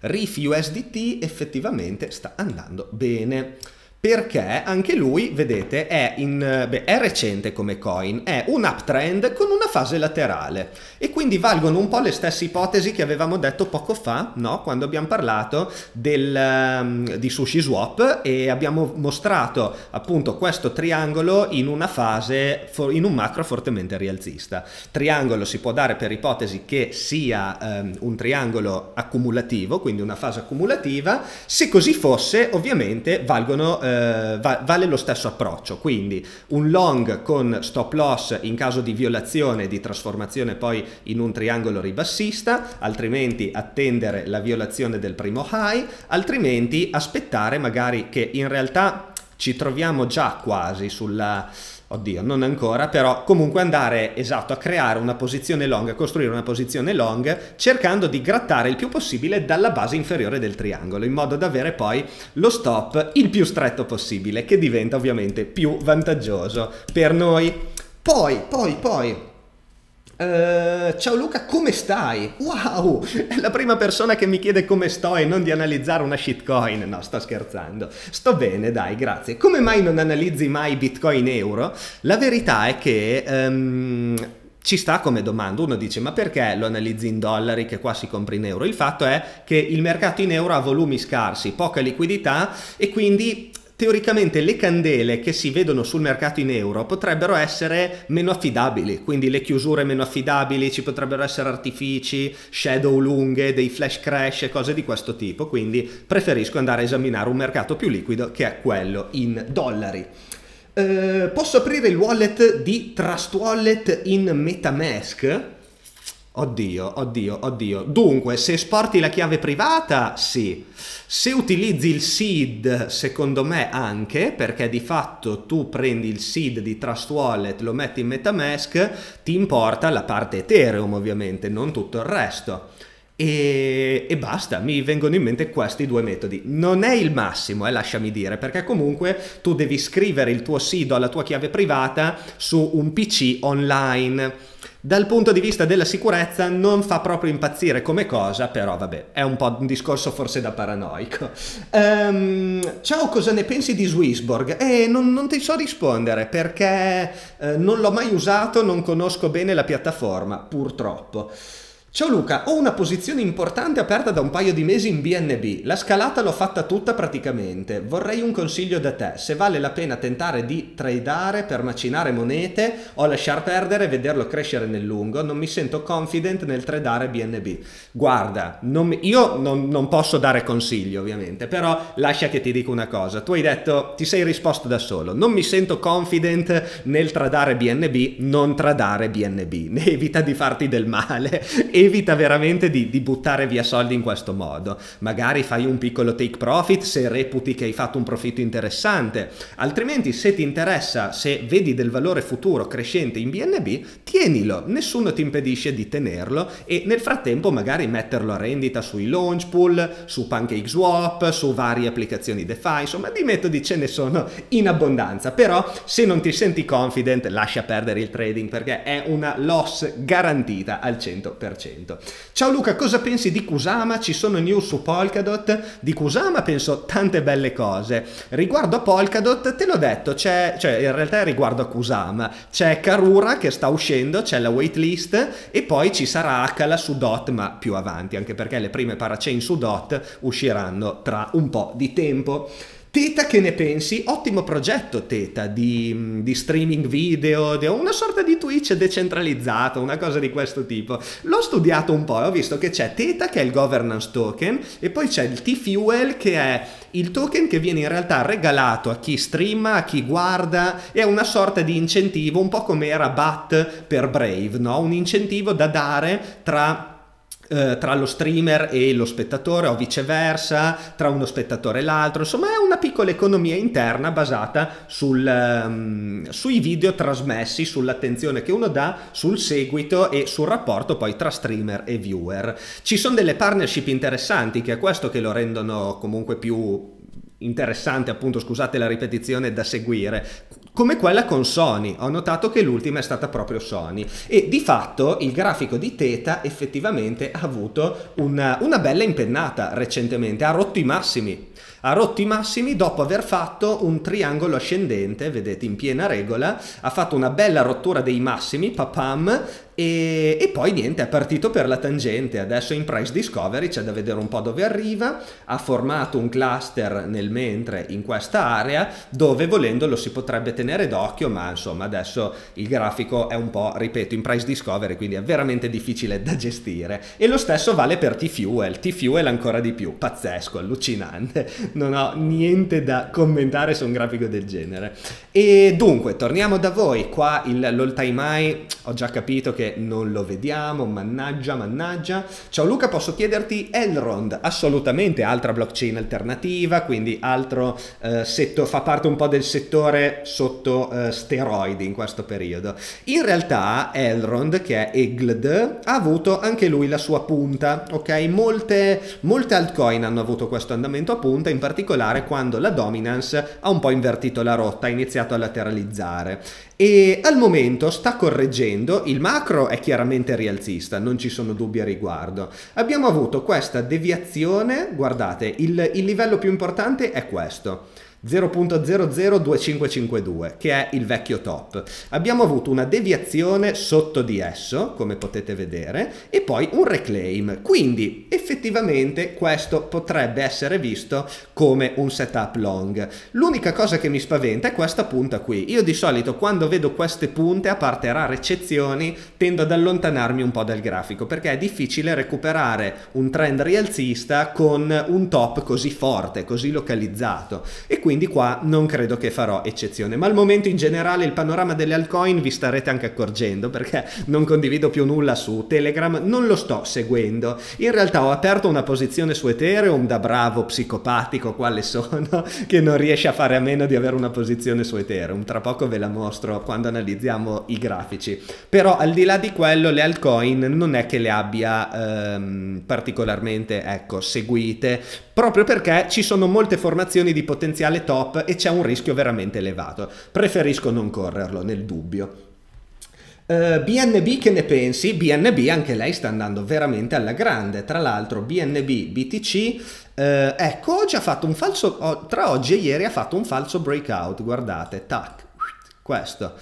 Reef USDT effettivamente sta andando bene perché anche lui, vedete, è, in, beh, è, recente come coin, è un uptrend con una fase laterale e quindi valgono un po' le stesse ipotesi che avevamo detto poco fa, no? quando abbiamo parlato del, um, di Sushi Swap e abbiamo mostrato appunto questo triangolo in una fase, in un macro fortemente rialzista. Triangolo si può dare per ipotesi che sia um, un triangolo accumulativo, quindi una fase accumulativa, se così fosse ovviamente valgono eh, va, vale lo stesso approccio, quindi un long con stop loss in caso di violazione di trasformazione poi in un triangolo ribassista, altrimenti attendere la violazione del primo high, altrimenti aspettare magari che in realtà ci troviamo già quasi sulla Oddio, non ancora, però comunque andare esatto a creare una posizione long, a costruire una posizione long, cercando di grattare il più possibile dalla base inferiore del triangolo, in modo da avere poi lo stop il più stretto possibile, che diventa ovviamente più vantaggioso per noi. Poi, poi, poi, Uh, ciao Luca, come stai? Wow, è la prima persona che mi chiede come sto e non di analizzare una shitcoin. No, sto scherzando. Sto bene, dai, grazie. Come mai non analizzi mai Bitcoin euro? La verità è che um, ci sta come domanda. Uno dice: Ma perché lo analizzi in dollari che qua si compra in euro? Il fatto è che il mercato in euro ha volumi scarsi, poca liquidità e quindi teoricamente le candele che si vedono sul mercato in euro potrebbero essere meno affidabili, quindi le chiusure meno affidabili, ci potrebbero essere artifici, shadow lunghe, dei flash crash e cose di questo tipo, quindi preferisco andare a esaminare un mercato più liquido che è quello in dollari. Eh, posso aprire il wallet di Trust Wallet in Metamask? Oddio, oddio, oddio. Dunque, se esporti la chiave privata, sì. Se utilizzi il seed, secondo me anche, perché di fatto tu prendi il seed di Trust Wallet, lo metti in Metamask, ti importa la parte Ethereum ovviamente, non tutto il resto. E, e, basta, mi vengono in mente questi due metodi. Non è il massimo, eh, lasciami dire, perché comunque tu devi scrivere il tuo SIDO alla tua chiave privata su un PC online dal punto di vista della sicurezza non fa proprio impazzire come cosa, però vabbè, è un po' un discorso forse da paranoico. Um, ciao, cosa ne pensi di Swissborg? Eh, non, non ti so rispondere perché eh, non l'ho mai usato, non conosco bene la piattaforma, purtroppo. Ciao Luca, ho una posizione importante aperta da un paio di mesi in BNB. La scalata l'ho fatta tutta praticamente. Vorrei un consiglio da te. Se vale la pena tentare di tradare per macinare monete o lasciar perdere e vederlo crescere nel lungo. Non mi sento confident nel tradare BNB. Guarda, non io non, non, posso dare consigli ovviamente, però lascia che ti dica una cosa. Tu hai detto, ti sei risposto da solo. Non mi sento confident nel tradare BNB, non tradare BNB. Evita di farti del male evita veramente di, di, buttare via soldi in questo modo. Magari fai un piccolo take profit se reputi che hai fatto un profitto interessante, altrimenti se ti interessa, se vedi del valore futuro crescente in BNB, tienilo, nessuno ti impedisce di tenerlo e nel frattempo magari metterlo a rendita sui launch pool, su PancakeSwap, su varie applicazioni DeFi, insomma di metodi ce ne sono in abbondanza, però se non ti senti confident lascia perdere il trading perché è una loss garantita al 100%. 100%. Ciao Luca, cosa pensi di Kusama? Ci sono news su Polkadot? Di Kusama penso tante belle cose. Riguardo a Polkadot, te l'ho detto, c'è, cioè in realtà riguardo a Kusama, c'è Karura che sta uscendo, c'è la waitlist e poi ci sarà Akala su DOT, ma più avanti, anche perché le prime parachain su DOT usciranno tra un po' di tempo. Teta che ne pensi? Ottimo progetto Teta di, di, streaming video, di una sorta di Twitch decentralizzato, una cosa di questo tipo. L'ho studiato un po' e ho visto che c'è Teta che è il governance token e poi c'è il T-Fuel che è il token che viene in realtà regalato a chi streama, a chi guarda, è una sorta di incentivo, un po' come era BAT per Brave, no? un incentivo da dare tra eh, tra lo streamer e lo spettatore o viceversa, tra uno spettatore e l'altro, insomma è una piccola economia interna basata sul, um, sui video trasmessi, sull'attenzione che uno dà, sul seguito e sul rapporto poi tra streamer e viewer. Ci sono delle partnership interessanti che è questo che lo rendono comunque più interessante appunto scusate la ripetizione da seguire come quella con Sony. Ho notato che l'ultima è stata proprio Sony. E di fatto il grafico di Teta effettivamente ha avuto una, una bella impennata recentemente ha rotto i massimi. Ha rotto i massimi dopo aver fatto un triangolo ascendente, vedete in piena regola, ha fatto una bella rottura dei massimi, papam, e, e, poi niente, è partito per la tangente, adesso in price discovery c'è da vedere un po' dove arriva, ha formato un cluster nel mentre in questa area dove volendo lo si potrebbe tenere d'occhio, ma insomma adesso il grafico è un po', ripeto, in price discovery, quindi è veramente difficile da gestire. E lo stesso vale per T-Fuel, T-Fuel ancora di più, pazzesco, allucinante, non ho niente da commentare su un grafico del genere. E dunque, torniamo da voi, qua l'all time high, ho già capito che non lo vediamo, mannaggia, mannaggia. Ciao Luca, posso chiederti Elrond? Assolutamente, altra blockchain alternativa, quindi altro eh, setto, fa parte un po' del settore sotto eh, steroidi in questo periodo. In realtà Elrond, che è EGLD, ha avuto anche lui la sua punta, ok? Molte, molte altcoin hanno avuto questo andamento a punta, in particolare quando la dominance ha un po' invertito la rotta, ha iniziato a lateralizzare e al momento sta correggendo, il macro è chiaramente rialzista, non ci sono dubbi a riguardo. Abbiamo avuto questa deviazione, guardate, il, il livello più importante è questo 0.002552 che è il vecchio top. Abbiamo avuto una deviazione sotto di esso, come potete vedere, e poi un reclaim. Quindi effettivamente questo potrebbe essere visto come un setup long. L'unica cosa che mi spaventa è questa punta qui. Io di solito quando vedo queste punte, a parte rare eccezioni, tendo ad allontanarmi un po' dal grafico perché è difficile recuperare un trend rialzista con un top così forte, così localizzato. E quindi qua non credo che farò eccezione. Ma al momento in generale il panorama delle altcoin vi starete anche accorgendo perché non condivido più nulla su Telegram, non lo sto seguendo. In realtà ho aperto una posizione su Ethereum da bravo psicopatico quale sono che non riesce a fare a meno di avere una posizione su Ethereum. Tra poco ve la mostro quando analizziamo i grafici. Però al di là di quello le altcoin non è che le abbia ehm, particolarmente ecco, seguite proprio perché ci sono molte formazioni di potenziale top e c'è un rischio veramente elevato. Preferisco non correrlo nel dubbio. Uh, eh, BNB che ne pensi? BNB anche lei sta andando veramente alla grande, tra l'altro BNB BTC, uh, eh, ecco oggi ha fatto un falso, tra oggi e ieri ha fatto un falso breakout, guardate, tac, questo,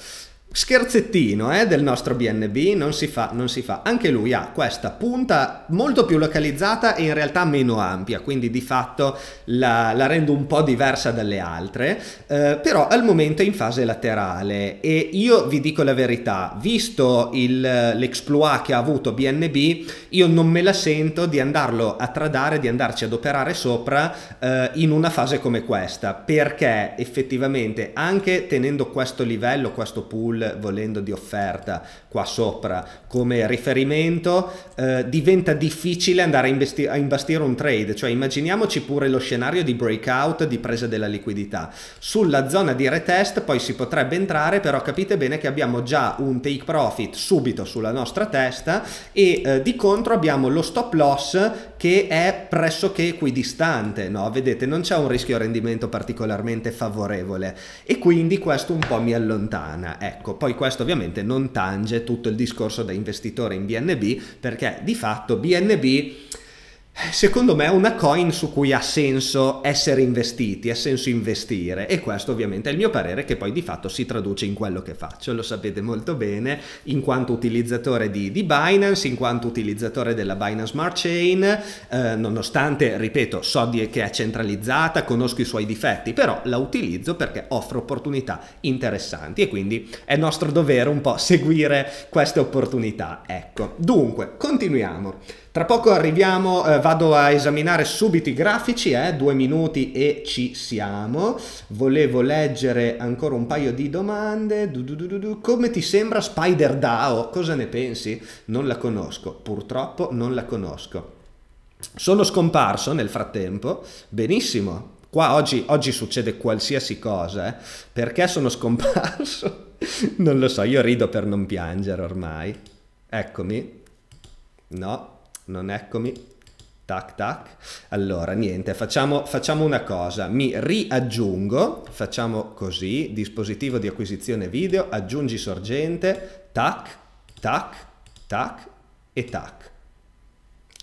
Scherzettino eh, del nostro BNB, non si, fa, non si fa. Anche lui ha questa punta molto più localizzata e in realtà meno ampia, quindi di fatto la, la rendo un po' diversa dalle altre, eh, però al momento è in fase laterale e io vi dico la verità, visto il, l'exploit che ha avuto BNB, io non me la sento di andarlo a tradare, di andarci ad operare sopra eh, in una fase come questa, perché effettivamente anche tenendo questo livello, questo pool, volendo di offerta qua sopra come riferimento, eh, diventa difficile andare a, investi- a imbastire un trade, cioè immaginiamoci pure lo scenario di breakout, di presa della liquidità. Sulla zona di retest poi si potrebbe entrare, però capite bene che abbiamo già un take profit subito sulla nostra testa e eh, di contro abbiamo lo stop loss che è pressoché equidistante, no? Vedete, non c'è un rischio rendimento particolarmente favorevole e quindi questo un po' mi allontana. Ecco, poi questo ovviamente non tange tutto il discorso da investitore in BNB, perché di fatto BNB Secondo me è una coin su cui ha senso essere investiti, ha senso investire e questo ovviamente è il mio parere che poi di fatto si traduce in quello che faccio, lo sapete molto bene, in quanto utilizzatore di, di Binance, in quanto utilizzatore della Binance Smart Chain, eh, nonostante, ripeto, so che è centralizzata, conosco i suoi difetti, però la utilizzo perché offre opportunità interessanti e quindi è nostro dovere un po' seguire queste opportunità. Ecco, dunque, continuiamo. Tra poco arriviamo, eh, vado a esaminare subito i grafici, eh, due minuti e ci siamo. Volevo leggere ancora un paio di domande. Du, du, du, Come ti sembra Spider DAO? Cosa ne pensi? Non la conosco, purtroppo non la conosco. Sono scomparso nel frattempo, benissimo. Qua oggi, oggi succede qualsiasi cosa, eh. Perché sono scomparso? non lo so, io rido per non piangere ormai. Eccomi. No, non eccomi. Tac tac. Allora, niente, facciamo, facciamo, una cosa. Mi riaggiungo, facciamo così, dispositivo di acquisizione video, aggiungi sorgente, tac, tac, tac e tac.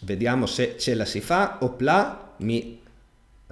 Vediamo se ce la si fa. Opla, mi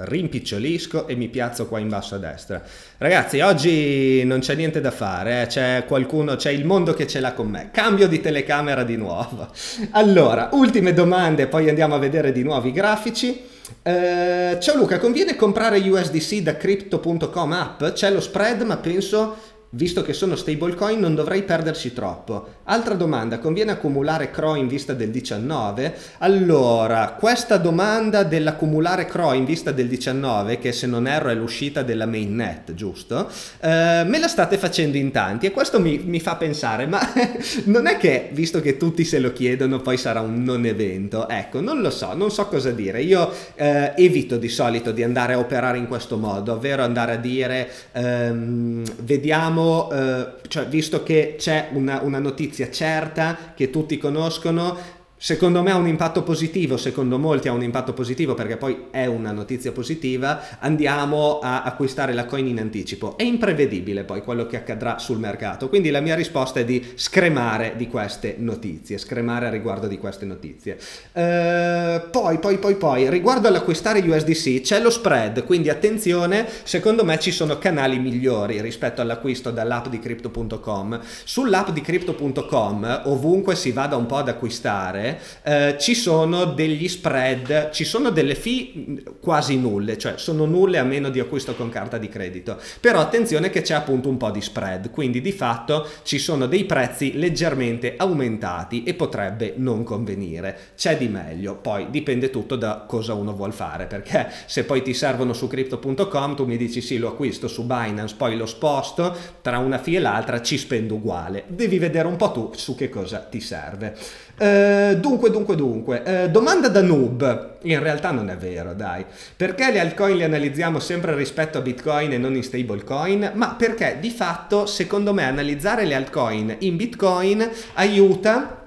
rimpicciolisco e mi piazzo qua in basso a destra. Ragazzi, oggi non c'è niente da fare, eh? c'è qualcuno, c'è il mondo che ce l'ha con me. Cambio di telecamera di nuovo. Allora, ultime domande, poi andiamo a vedere di nuovo i grafici. Eh, ciao Luca, conviene comprare USDC da crypto.com app? C'è lo spread, ma penso Visto che sono stablecoin non dovrei perderci troppo. Altra domanda, conviene accumulare CRO in vista del 19? Allora, questa domanda dell'accumulare CRO in vista del 19, che se non erro è l'uscita della mainnet, giusto? Eh, me la state facendo in tanti e questo mi, mi fa pensare, ma non è che, visto che tutti se lo chiedono, poi sarà un non evento? Ecco, non lo so, non so cosa dire. Io eh, evito di solito di andare a operare in questo modo, ovvero andare a dire, ehm, vediamo abbiamo, eh, cioè, visto che c'è una, una notizia certa che tutti conoscono, Secondo me ha un impatto positivo, secondo molti ha un impatto positivo perché poi è una notizia positiva, andiamo a acquistare la coin in anticipo. È imprevedibile poi quello che accadrà sul mercato, quindi la mia risposta è di scremare di queste notizie, scremare a riguardo di queste notizie. Uh, poi, poi, poi, poi, riguardo all'acquistare USDC c'è lo spread, quindi attenzione, secondo me ci sono canali migliori rispetto all'acquisto dall'app di crypto.com. Sull'app di crypto.com, ovunque si vada un po' ad acquistare, eh, ci sono degli spread, ci sono delle fee quasi nulle, cioè sono nulle a meno di acquisto con carta di credito. Però attenzione che c'è appunto un po' di spread, quindi di fatto ci sono dei prezzi leggermente aumentati e potrebbe non convenire. C'è di meglio, poi dipende tutto da cosa uno vuole fare, perché se poi ti servono su crypto.com tu mi dici sì lo acquisto su Binance, poi lo sposto, tra una fee e l'altra ci spendo uguale. Devi vedere un po' tu su che cosa ti serve. Eh, dunque, dunque, dunque, eh, domanda da noob, in realtà non è vero, dai. Perché le altcoin le analizziamo sempre rispetto a Bitcoin e non in stablecoin? Ma perché di fatto, secondo me, analizzare le altcoin in Bitcoin aiuta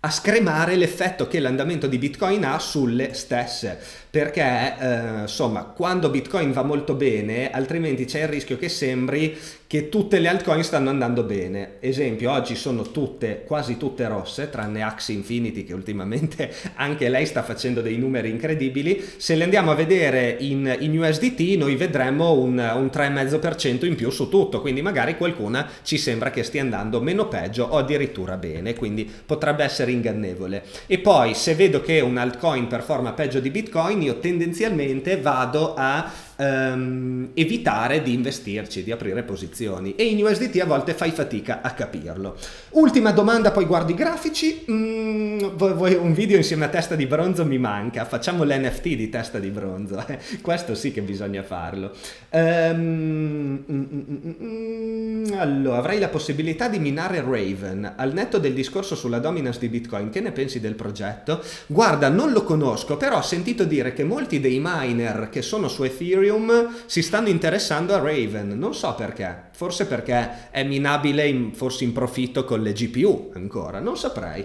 a scremare l'effetto che l'andamento di Bitcoin ha sulle stesse perché eh, insomma quando Bitcoin va molto bene altrimenti c'è il rischio che sembri che tutte le altcoin stanno andando bene. Esempio oggi sono tutte quasi tutte rosse tranne Axie Infinity che ultimamente anche lei sta facendo dei numeri incredibili. Se le andiamo a vedere in, in USDT noi vedremo un, un 3,5% in più su tutto. Quindi magari qualcuna ci sembra che stia andando meno peggio o addirittura bene. Quindi potrebbe essere ingannevole. E poi se vedo che un altcoin performa peggio di Bitcoin io tendenzialmente vado a um, evitare di investirci, di aprire posizioni e in USDT a volte fai fatica a capirlo. Ultima domanda, poi guardo i grafici. Mm, un video insieme a testa di bronzo mi manca, facciamo l'NFT di testa di bronzo, eh. questo sì che bisogna farlo. Um, mm, mm, mm, allora, avrei la possibilità di minare Raven. Al netto del discorso sulla dominance di Bitcoin, che ne pensi del progetto? Guarda, non lo conosco, però ho sentito dire che molti dei miner che sono su Ethereum Ethereum si stanno interessando a Raven, non so perché, forse perché è minabile in, forse in profitto con le GPU ancora, non saprei.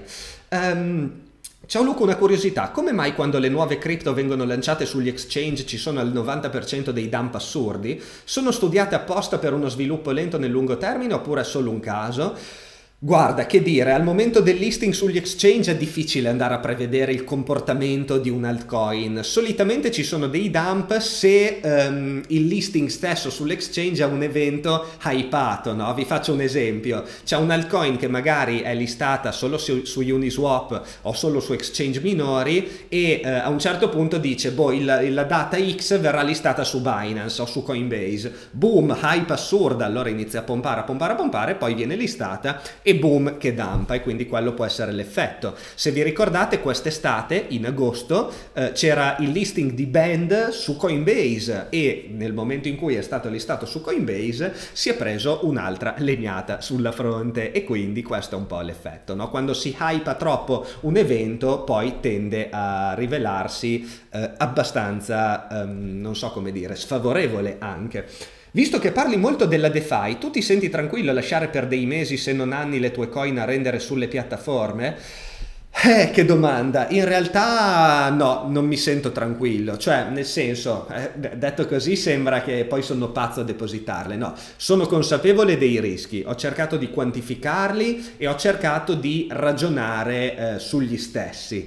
Um, Ciao Luca, una curiosità, come mai quando le nuove cripto vengono lanciate sugli exchange ci sono al 90% dei dump assurdi? Sono studiate apposta per uno sviluppo lento nel lungo termine oppure è solo un caso? Guarda, che dire, al momento del listing sugli exchange è difficile andare a prevedere il comportamento di un altcoin. Solitamente ci sono dei dump se um, il listing stesso sull'exchange è un evento hypato, no? Vi faccio un esempio. C'è un altcoin che magari è listata solo su, su Uniswap o solo su exchange minori e uh, a un certo punto dice, boh, il, la data X verrà listata su Binance o su Coinbase. Boom, hype assurda, allora inizia a pompare, a pompare, a pompare, poi viene listata e boom che dampa e quindi quello può essere l'effetto. Se vi ricordate quest'estate, in agosto, eh, c'era il listing di Band su Coinbase e nel momento in cui è stato listato su Coinbase si è preso un'altra legnata sulla fronte e quindi questo è un po' l'effetto. No? Quando si hypa troppo un evento poi tende a rivelarsi eh, abbastanza, ehm, non so come dire, sfavorevole anche. Visto che parli molto della DeFi, tu ti senti tranquillo a lasciare per dei mesi se non anni le tue coin a rendere sulle piattaforme? Eh, che domanda. In realtà no, non mi sento tranquillo. Cioè, nel senso, eh, detto così sembra che poi sono pazzo a depositarle. No, sono consapevole dei rischi. Ho cercato di quantificarli e ho cercato di ragionare eh, sugli stessi.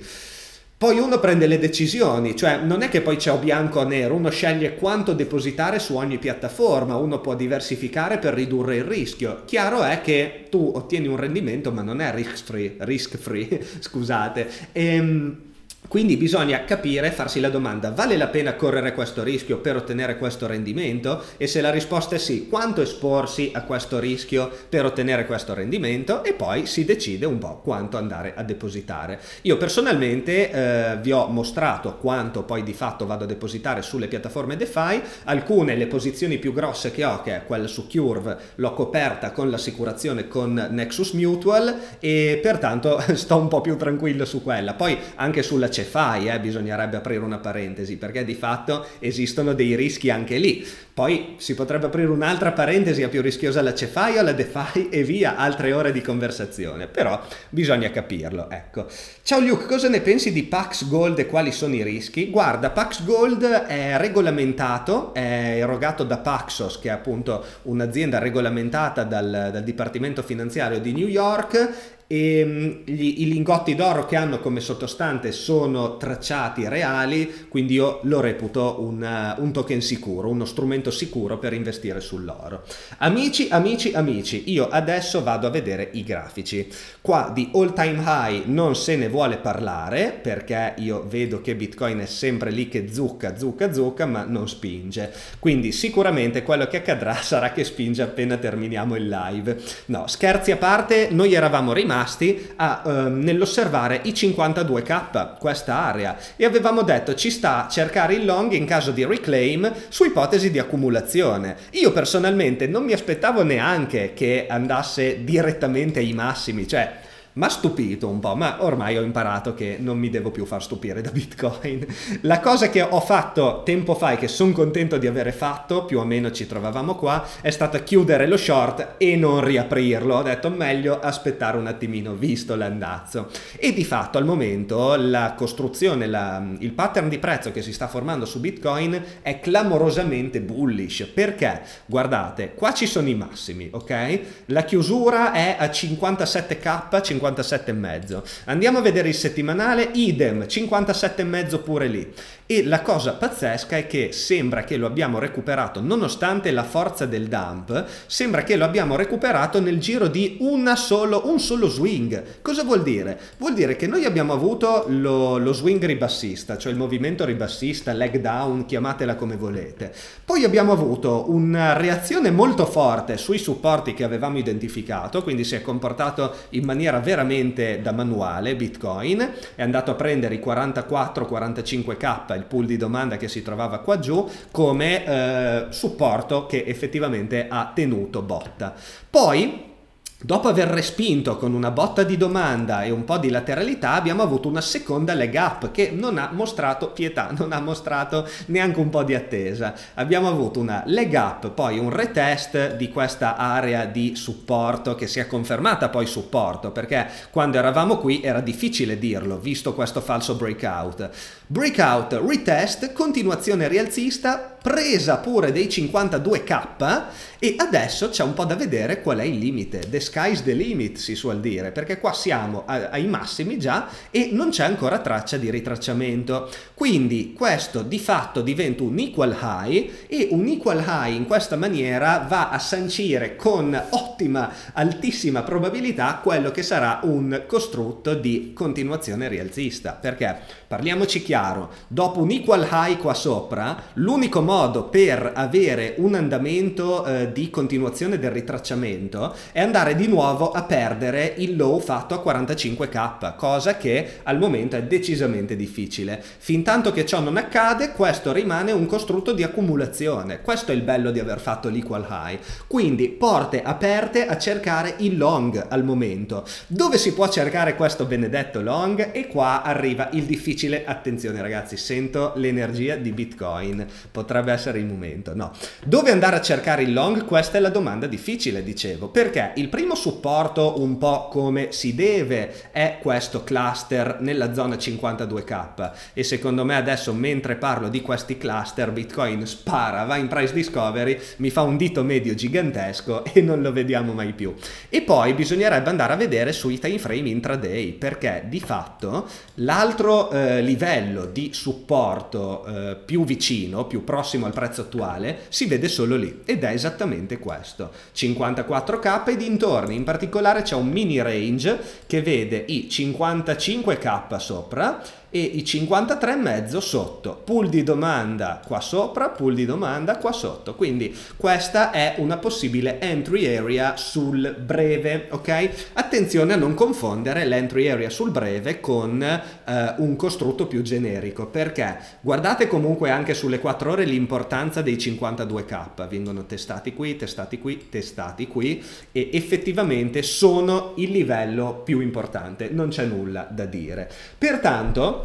Poi uno prende le decisioni, cioè non è che poi c'è o bianco o nero, uno sceglie quanto depositare su ogni piattaforma, uno può diversificare per ridurre il rischio. Chiaro è che tu ottieni un rendimento ma non è risk free, risk free scusate. Ehm, quindi bisogna capire, farsi la domanda, vale la pena correre questo rischio per ottenere questo rendimento? E se la risposta è sì, quanto esporsi a questo rischio per ottenere questo rendimento? E poi si decide un po' quanto andare a depositare. Io personalmente eh, vi ho mostrato quanto poi di fatto vado a depositare sulle piattaforme DeFi, alcune le posizioni più grosse che ho, che è quella su Curve, l'ho coperta con l'assicurazione con Nexus Mutual e pertanto sto un po' più tranquillo su quella. Poi anche sulla CEFAI, eh, bisognerebbe aprire una parentesi, perché di fatto esistono dei rischi anche lì. Poi si potrebbe aprire un'altra parentesi, è più rischiosa la CEFAI o la DeFi e via, altre ore di conversazione, però bisogna capirlo, ecco. Ciao Luke, cosa ne pensi di Pax Gold e quali sono i rischi? Guarda, Pax Gold è regolamentato, è erogato da Paxos, che è appunto un'azienda regolamentata dal, dal Dipartimento Finanziario di New York e mm, gli, i lingotti d'oro che hanno come sottostante sono tracciati reali, quindi io lo reputo un, uh, un, token sicuro, uno strumento sicuro per investire sull'oro. Amici, amici, amici, io adesso vado a vedere i grafici. Qua di all time high non se ne vuole parlare perché io vedo che Bitcoin è sempre lì che zucca, zucca, zucca, ma non spinge. Quindi sicuramente quello che accadrà sarà che spinge appena terminiamo il live. No, scherzi a parte, noi eravamo rimasti rimasti a, ehm, nell'osservare i 52k, questa area, e avevamo detto ci sta a cercare il long in caso di reclaim su ipotesi di accumulazione. Io personalmente non mi aspettavo neanche che andasse direttamente ai massimi, cioè mi ha stupito un po', ma ormai ho imparato che non mi devo più far stupire da Bitcoin. La cosa che ho fatto tempo fa e che sono contento di avere fatto, più o meno ci trovavamo qua, è stata chiudere lo short e non riaprirlo. Ho detto meglio aspettare un attimino, visto l'andazzo. E di fatto al momento la costruzione, la, il pattern di prezzo che si sta formando su Bitcoin è clamorosamente bullish. Perché? Guardate, qua ci sono i massimi, ok? La chiusura è a 57k, 57 57,5. Andiamo a vedere il settimanale, idem, 57,5 pure lì. E la cosa pazzesca è che sembra che lo abbiamo recuperato, nonostante la forza del dump, sembra che lo abbiamo recuperato nel giro di solo, un solo swing. Cosa vuol dire? Vuol dire che noi abbiamo avuto lo, lo swing ribassista, cioè il movimento ribassista, leg down, chiamatela come volete. Poi abbiamo avuto una reazione molto forte sui supporti che avevamo identificato, quindi si è comportato in maniera veramente da manuale Bitcoin, è andato a prendere i 44-45k il pool di domanda che si trovava qua giù come eh, supporto che effettivamente ha tenuto botta. Poi Dopo aver respinto con una botta di domanda e un po' di lateralità abbiamo avuto una seconda leg up che non ha mostrato pietà, non ha mostrato neanche un po' di attesa. Abbiamo avuto una leg up, poi un retest di questa area di supporto che si è confermata poi supporto perché quando eravamo qui era difficile dirlo visto questo falso breakout. Breakout, retest, continuazione rialzista, presa pure dei 52k e adesso c'è un po' da vedere qual è il limite. The sky's the limit si suol dire, perché qua siamo ai massimi già e non c'è ancora traccia di ritracciamento. Quindi questo di fatto diventa un equal high e un equal high in questa maniera va a sancire con ottima, altissima probabilità quello che sarà un costrutto di continuazione rialzista. Perché, parliamoci chiaro, dopo un equal high qua sopra, l'unico modo per avere un andamento eh, di continuazione del ritracciamento è andare di nuovo a perdere il low fatto a 45k, cosa che al momento è decisamente difficile. Fin tanto che ciò non accade, questo rimane un costrutto di accumulazione. Questo è il bello di aver fatto l'equal high. Quindi porte aperte a cercare il long al momento. Dove si può cercare questo benedetto long? E qua arriva il difficile, attenzione ragazzi, sento l'energia di Bitcoin. Potrebbe essere il momento. No. Dove andare a cercare il long? Questa è la domanda difficile, dicevo, perché il primo supporto un po' come si deve è questo cluster nella zona 52k e secondo me adesso mentre parlo di questi cluster Bitcoin spara, va in price discovery, mi fa un dito medio gigantesco e non lo vediamo mai più. E poi bisognerebbe andare a vedere sui time frame intraday perché di fatto l'altro eh, livello di supporto eh, più vicino, più prossimo al prezzo attuale si vede solo lì. Ed è esattamente questo. 54k e dintorni. In particolare c'è un mini range che vede i 55k sopra e i 53,5 sotto. Pool di domanda qua sopra, pool di domanda qua sotto. Quindi questa è una possibile entry area sul breve, ok? Attenzione a non confondere l'entry area sul breve con eh, un costrutto più generico, perché guardate comunque anche sulle 4 ore l'importanza dei 52k, vengono testati qui, testati qui, testati qui e effettivamente sono il livello più importante, non c'è nulla da dire. Pertanto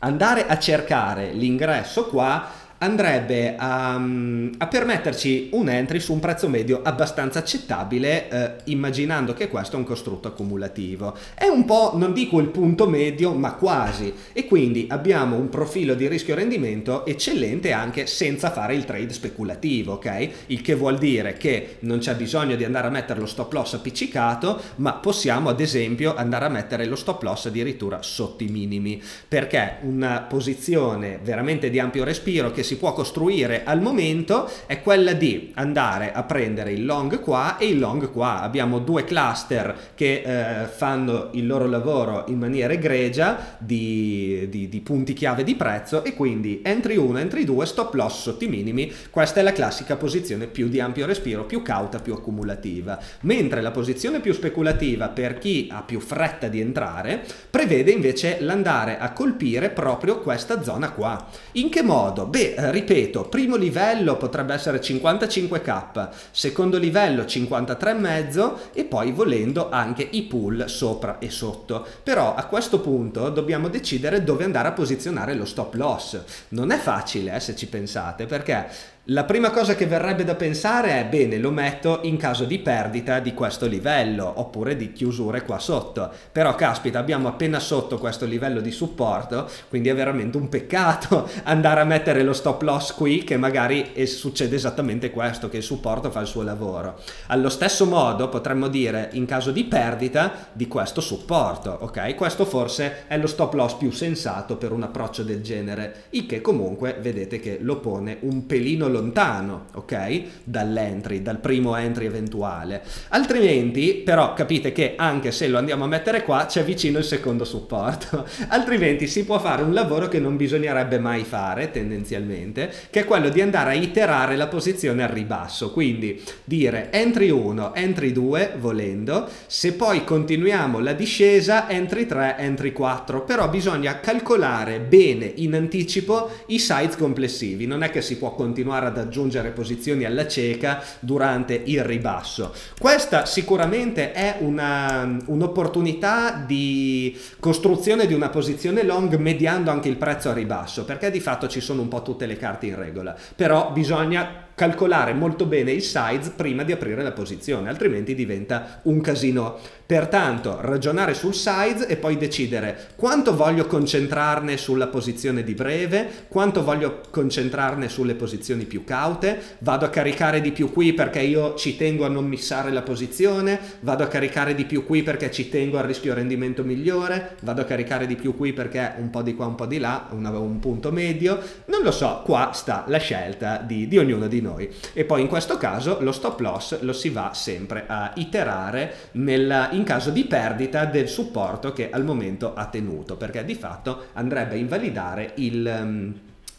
andare a cercare l'ingresso qua andrebbe a, a, permetterci un entry su un prezzo medio abbastanza accettabile eh, immaginando che questo è un costrutto accumulativo. È un po' non dico il punto medio ma quasi. E quindi abbiamo un profilo di rischio rendimento eccellente anche senza fare il trade speculativo ok? Il che vuol dire che non c'è bisogno di andare a mettere lo stop loss appiccicato ma possiamo ad esempio andare a mettere lo stop loss addirittura sotto i minimi. Perché una posizione veramente di ampio respiro che può costruire al momento è quella di andare a prendere il long qua e il long qua. Abbiamo due cluster che eh, fanno il loro lavoro in maniera egregia di, di, di, punti chiave di prezzo e quindi entry 1, entry 2, stop loss sotto i minimi. Questa è la classica posizione più di ampio respiro, più cauta, più accumulativa. Mentre la posizione più speculativa per chi ha più fretta di entrare prevede invece l'andare a colpire proprio questa zona qua. In che modo? Beh, eh, ripeto, primo livello potrebbe essere 55k, secondo livello 53,5 e poi volendo anche i pool sopra e sotto. Però a questo punto dobbiamo decidere dove andare a posizionare lo stop loss. Non è facile eh, se ci pensate perché la prima cosa che verrebbe da pensare è bene lo metto in caso di perdita di questo livello oppure di chiusure qua sotto. Però caspita abbiamo appena sotto questo livello di supporto quindi è veramente un peccato andare a mettere lo stop loss qui che magari succede esattamente questo che il supporto fa il suo lavoro. Allo stesso modo potremmo dire in caso di perdita di questo supporto ok? Questo forse è lo stop loss più sensato per un approccio del genere il che comunque vedete che lo pone un pelino lontano ok? Dall'entry, dal primo entry eventuale. Altrimenti, però, capite che anche se lo andiamo a mettere qua, c'è vicino il secondo supporto. Altrimenti si può fare un lavoro che non bisognerebbe mai fare, tendenzialmente, che è quello di andare a iterare la posizione al ribasso. Quindi dire entry 1, entry 2, volendo. Se poi continuiamo la discesa, entry 3, entry 4. Però bisogna calcolare bene in anticipo i size complessivi. Non è che si può continuare a ad aggiungere posizioni alla cieca durante il ribasso. Questa sicuramente è una, un'opportunità di costruzione di una posizione long mediando anche il prezzo a ribasso, perché di fatto ci sono un po' tutte le carte in regola, però bisogna calcolare molto bene il size prima di aprire la posizione, altrimenti diventa un casino. Pertanto ragionare sul size e poi decidere quanto voglio concentrarne sulla posizione di breve, quanto voglio concentrarne sulle posizioni più caute, vado a caricare di più qui perché io ci tengo a non missare la posizione, vado a caricare di più qui perché ci tengo al rischio rendimento migliore, vado a caricare di più qui perché un po' di qua, un po' di là, un, un punto medio, non lo so, qua sta la scelta di, di ognuno di noi. E poi in questo caso lo stop loss lo si va sempre a iterare nel, in caso di perdita del supporto che al momento ha tenuto, perché di fatto andrebbe a invalidare il... Um,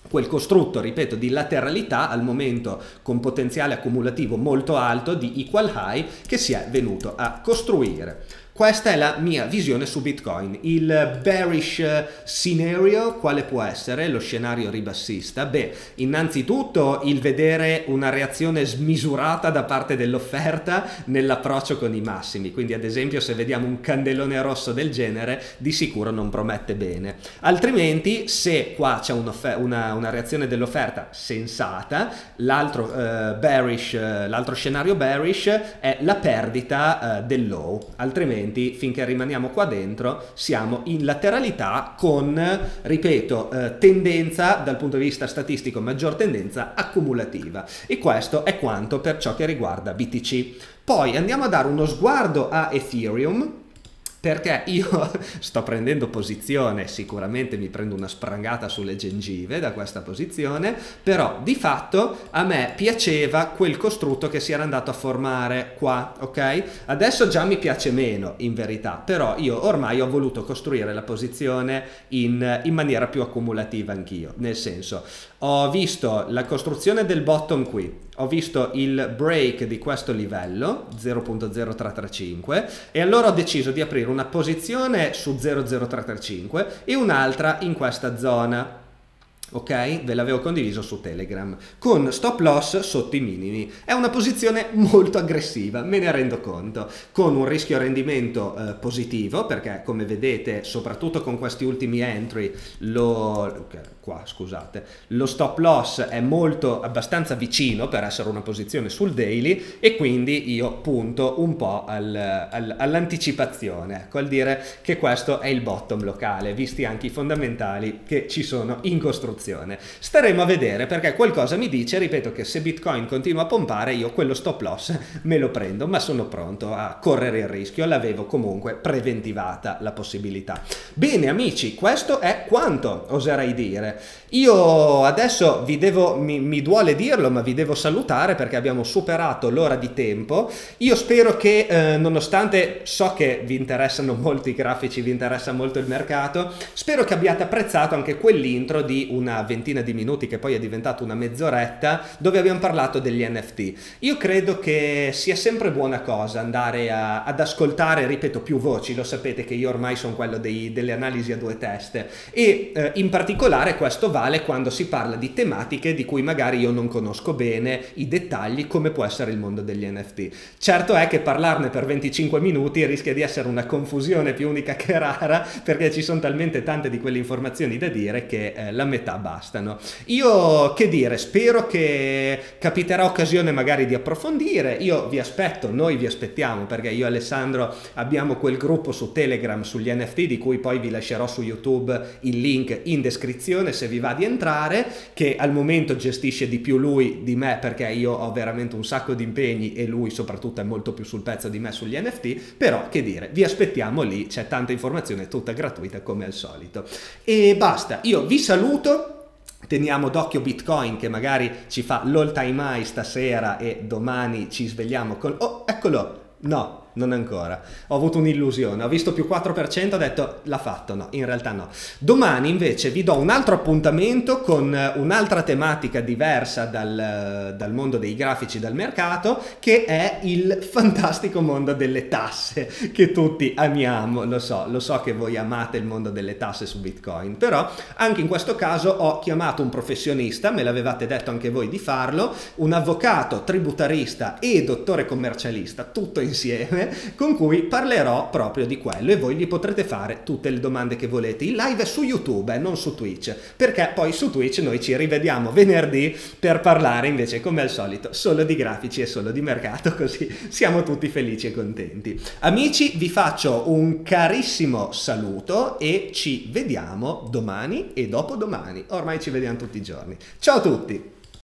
quel costrutto, ripeto, di lateralità al momento con potenziale accumulativo molto alto di equal high che si è venuto a costruire. Questa è la mia visione su Bitcoin. Il bearish scenario, quale può essere lo scenario ribassista? Beh, innanzitutto il vedere una reazione smisurata da parte dell'offerta nell'approccio con i massimi. Quindi, ad esempio, se vediamo un candelone rosso del genere, di sicuro non promette bene. Altrimenti, se qua c'è una, una, reazione dell'offerta sensata, l'altro, uh, bearish, uh, l'altro scenario bearish è la perdita uh, del low. Altrimenti altrimenti finché rimaniamo qua dentro siamo in lateralità con, ripeto, eh, tendenza dal punto di vista statistico, maggior tendenza accumulativa. E questo è quanto per ciò che riguarda BTC. Poi andiamo a dare uno sguardo a Ethereum perché io sto prendendo posizione, sicuramente mi prendo una sprangata sulle gengive da questa posizione, però di fatto a me piaceva quel costrutto che si era andato a formare qua, ok? Adesso già mi piace meno in verità, però io ormai ho voluto costruire la posizione in, in maniera più accumulativa anch'io, nel senso ho visto la costruzione del bottom qui, ho visto il break di questo livello 0.0335 e allora ho deciso di aprire una posizione su 00335 e un'altra in questa zona ok? Ve l'avevo condiviso su Telegram, con stop loss sotto i minimi. È una posizione molto aggressiva, me ne rendo conto, con un rischio rendimento eh, positivo, perché come vedete, soprattutto con questi ultimi entry, lo, qua, scusate, lo stop loss è molto abbastanza vicino per essere una posizione sul daily e quindi io punto un po' al, al, all'anticipazione, ecco, al dire che questo è il bottom locale, visti anche i fondamentali che ci sono in costruzione. Staremo a vedere perché qualcosa mi dice, ripeto, che se Bitcoin continua a pompare io quello stop loss me lo prendo, ma sono pronto a correre il rischio, l'avevo comunque preventivata la possibilità. Bene amici, questo è quanto oserei dire. Io adesso vi devo, mi, mi duole dirlo, ma vi devo salutare perché abbiamo superato l'ora di tempo. Io spero che eh, nonostante so che vi interessano molto i grafici, vi interessa molto il mercato, spero che abbiate apprezzato anche quell'intro di una ventina di minuti che poi è diventato una mezz'oretta dove abbiamo parlato degli NFT. Io credo che sia sempre buona cosa andare a, ad ascoltare, ripeto, più voci, lo sapete che io ormai sono quello dei, delle analisi a due teste e eh, in particolare questo vale quando si parla di tematiche di cui magari io non conosco bene i dettagli come può essere il mondo degli NFT. Certo è che parlarne per 25 minuti rischia di essere una confusione più unica che rara perché ci sono talmente tante di quelle informazioni da dire che eh, la metà bastano. Io che dire, spero che capiterà occasione magari di approfondire. Io vi aspetto, noi vi aspettiamo perché io e Alessandro abbiamo quel gruppo su Telegram sugli NFT di cui poi vi lascerò su YouTube il link in descrizione se vi va di entrare, che al momento gestisce di più lui di me perché io ho veramente un sacco di impegni e lui soprattutto è molto più sul pezzo di me sugli NFT, però che dire, vi aspettiamo lì, c'è tanta informazione tutta gratuita come al solito. E basta, io vi saluto teniamo d'occhio Bitcoin che magari ci fa l'all time high stasera e domani ci svegliamo con... Oh, eccolo! No, non ancora. Ho avuto un'illusione, ho visto più 4%, ho detto l'ha fatto, no, in realtà no. Domani invece vi do un altro appuntamento con eh, un'altra tematica diversa dal, dal mondo dei grafici dal mercato, che è il fantastico mondo delle tasse, che tutti amiamo, lo so, lo so che voi amate il mondo delle tasse su Bitcoin, però anche in questo caso ho chiamato un professionista, me l'avevate detto anche voi di farlo, un avvocato, tributarista e dottore commercialista, tutto insieme persone con cui parlerò proprio di quello e voi gli potrete fare tutte le domande che volete. Il live è su YouTube, eh, non su Twitch, perché poi su Twitch noi ci rivediamo venerdì per parlare invece come al solito solo di grafici e solo di mercato, così siamo tutti felici e contenti. Amici, vi faccio un carissimo saluto e ci vediamo domani e dopodomani. Ormai ci vediamo tutti i giorni. Ciao a tutti!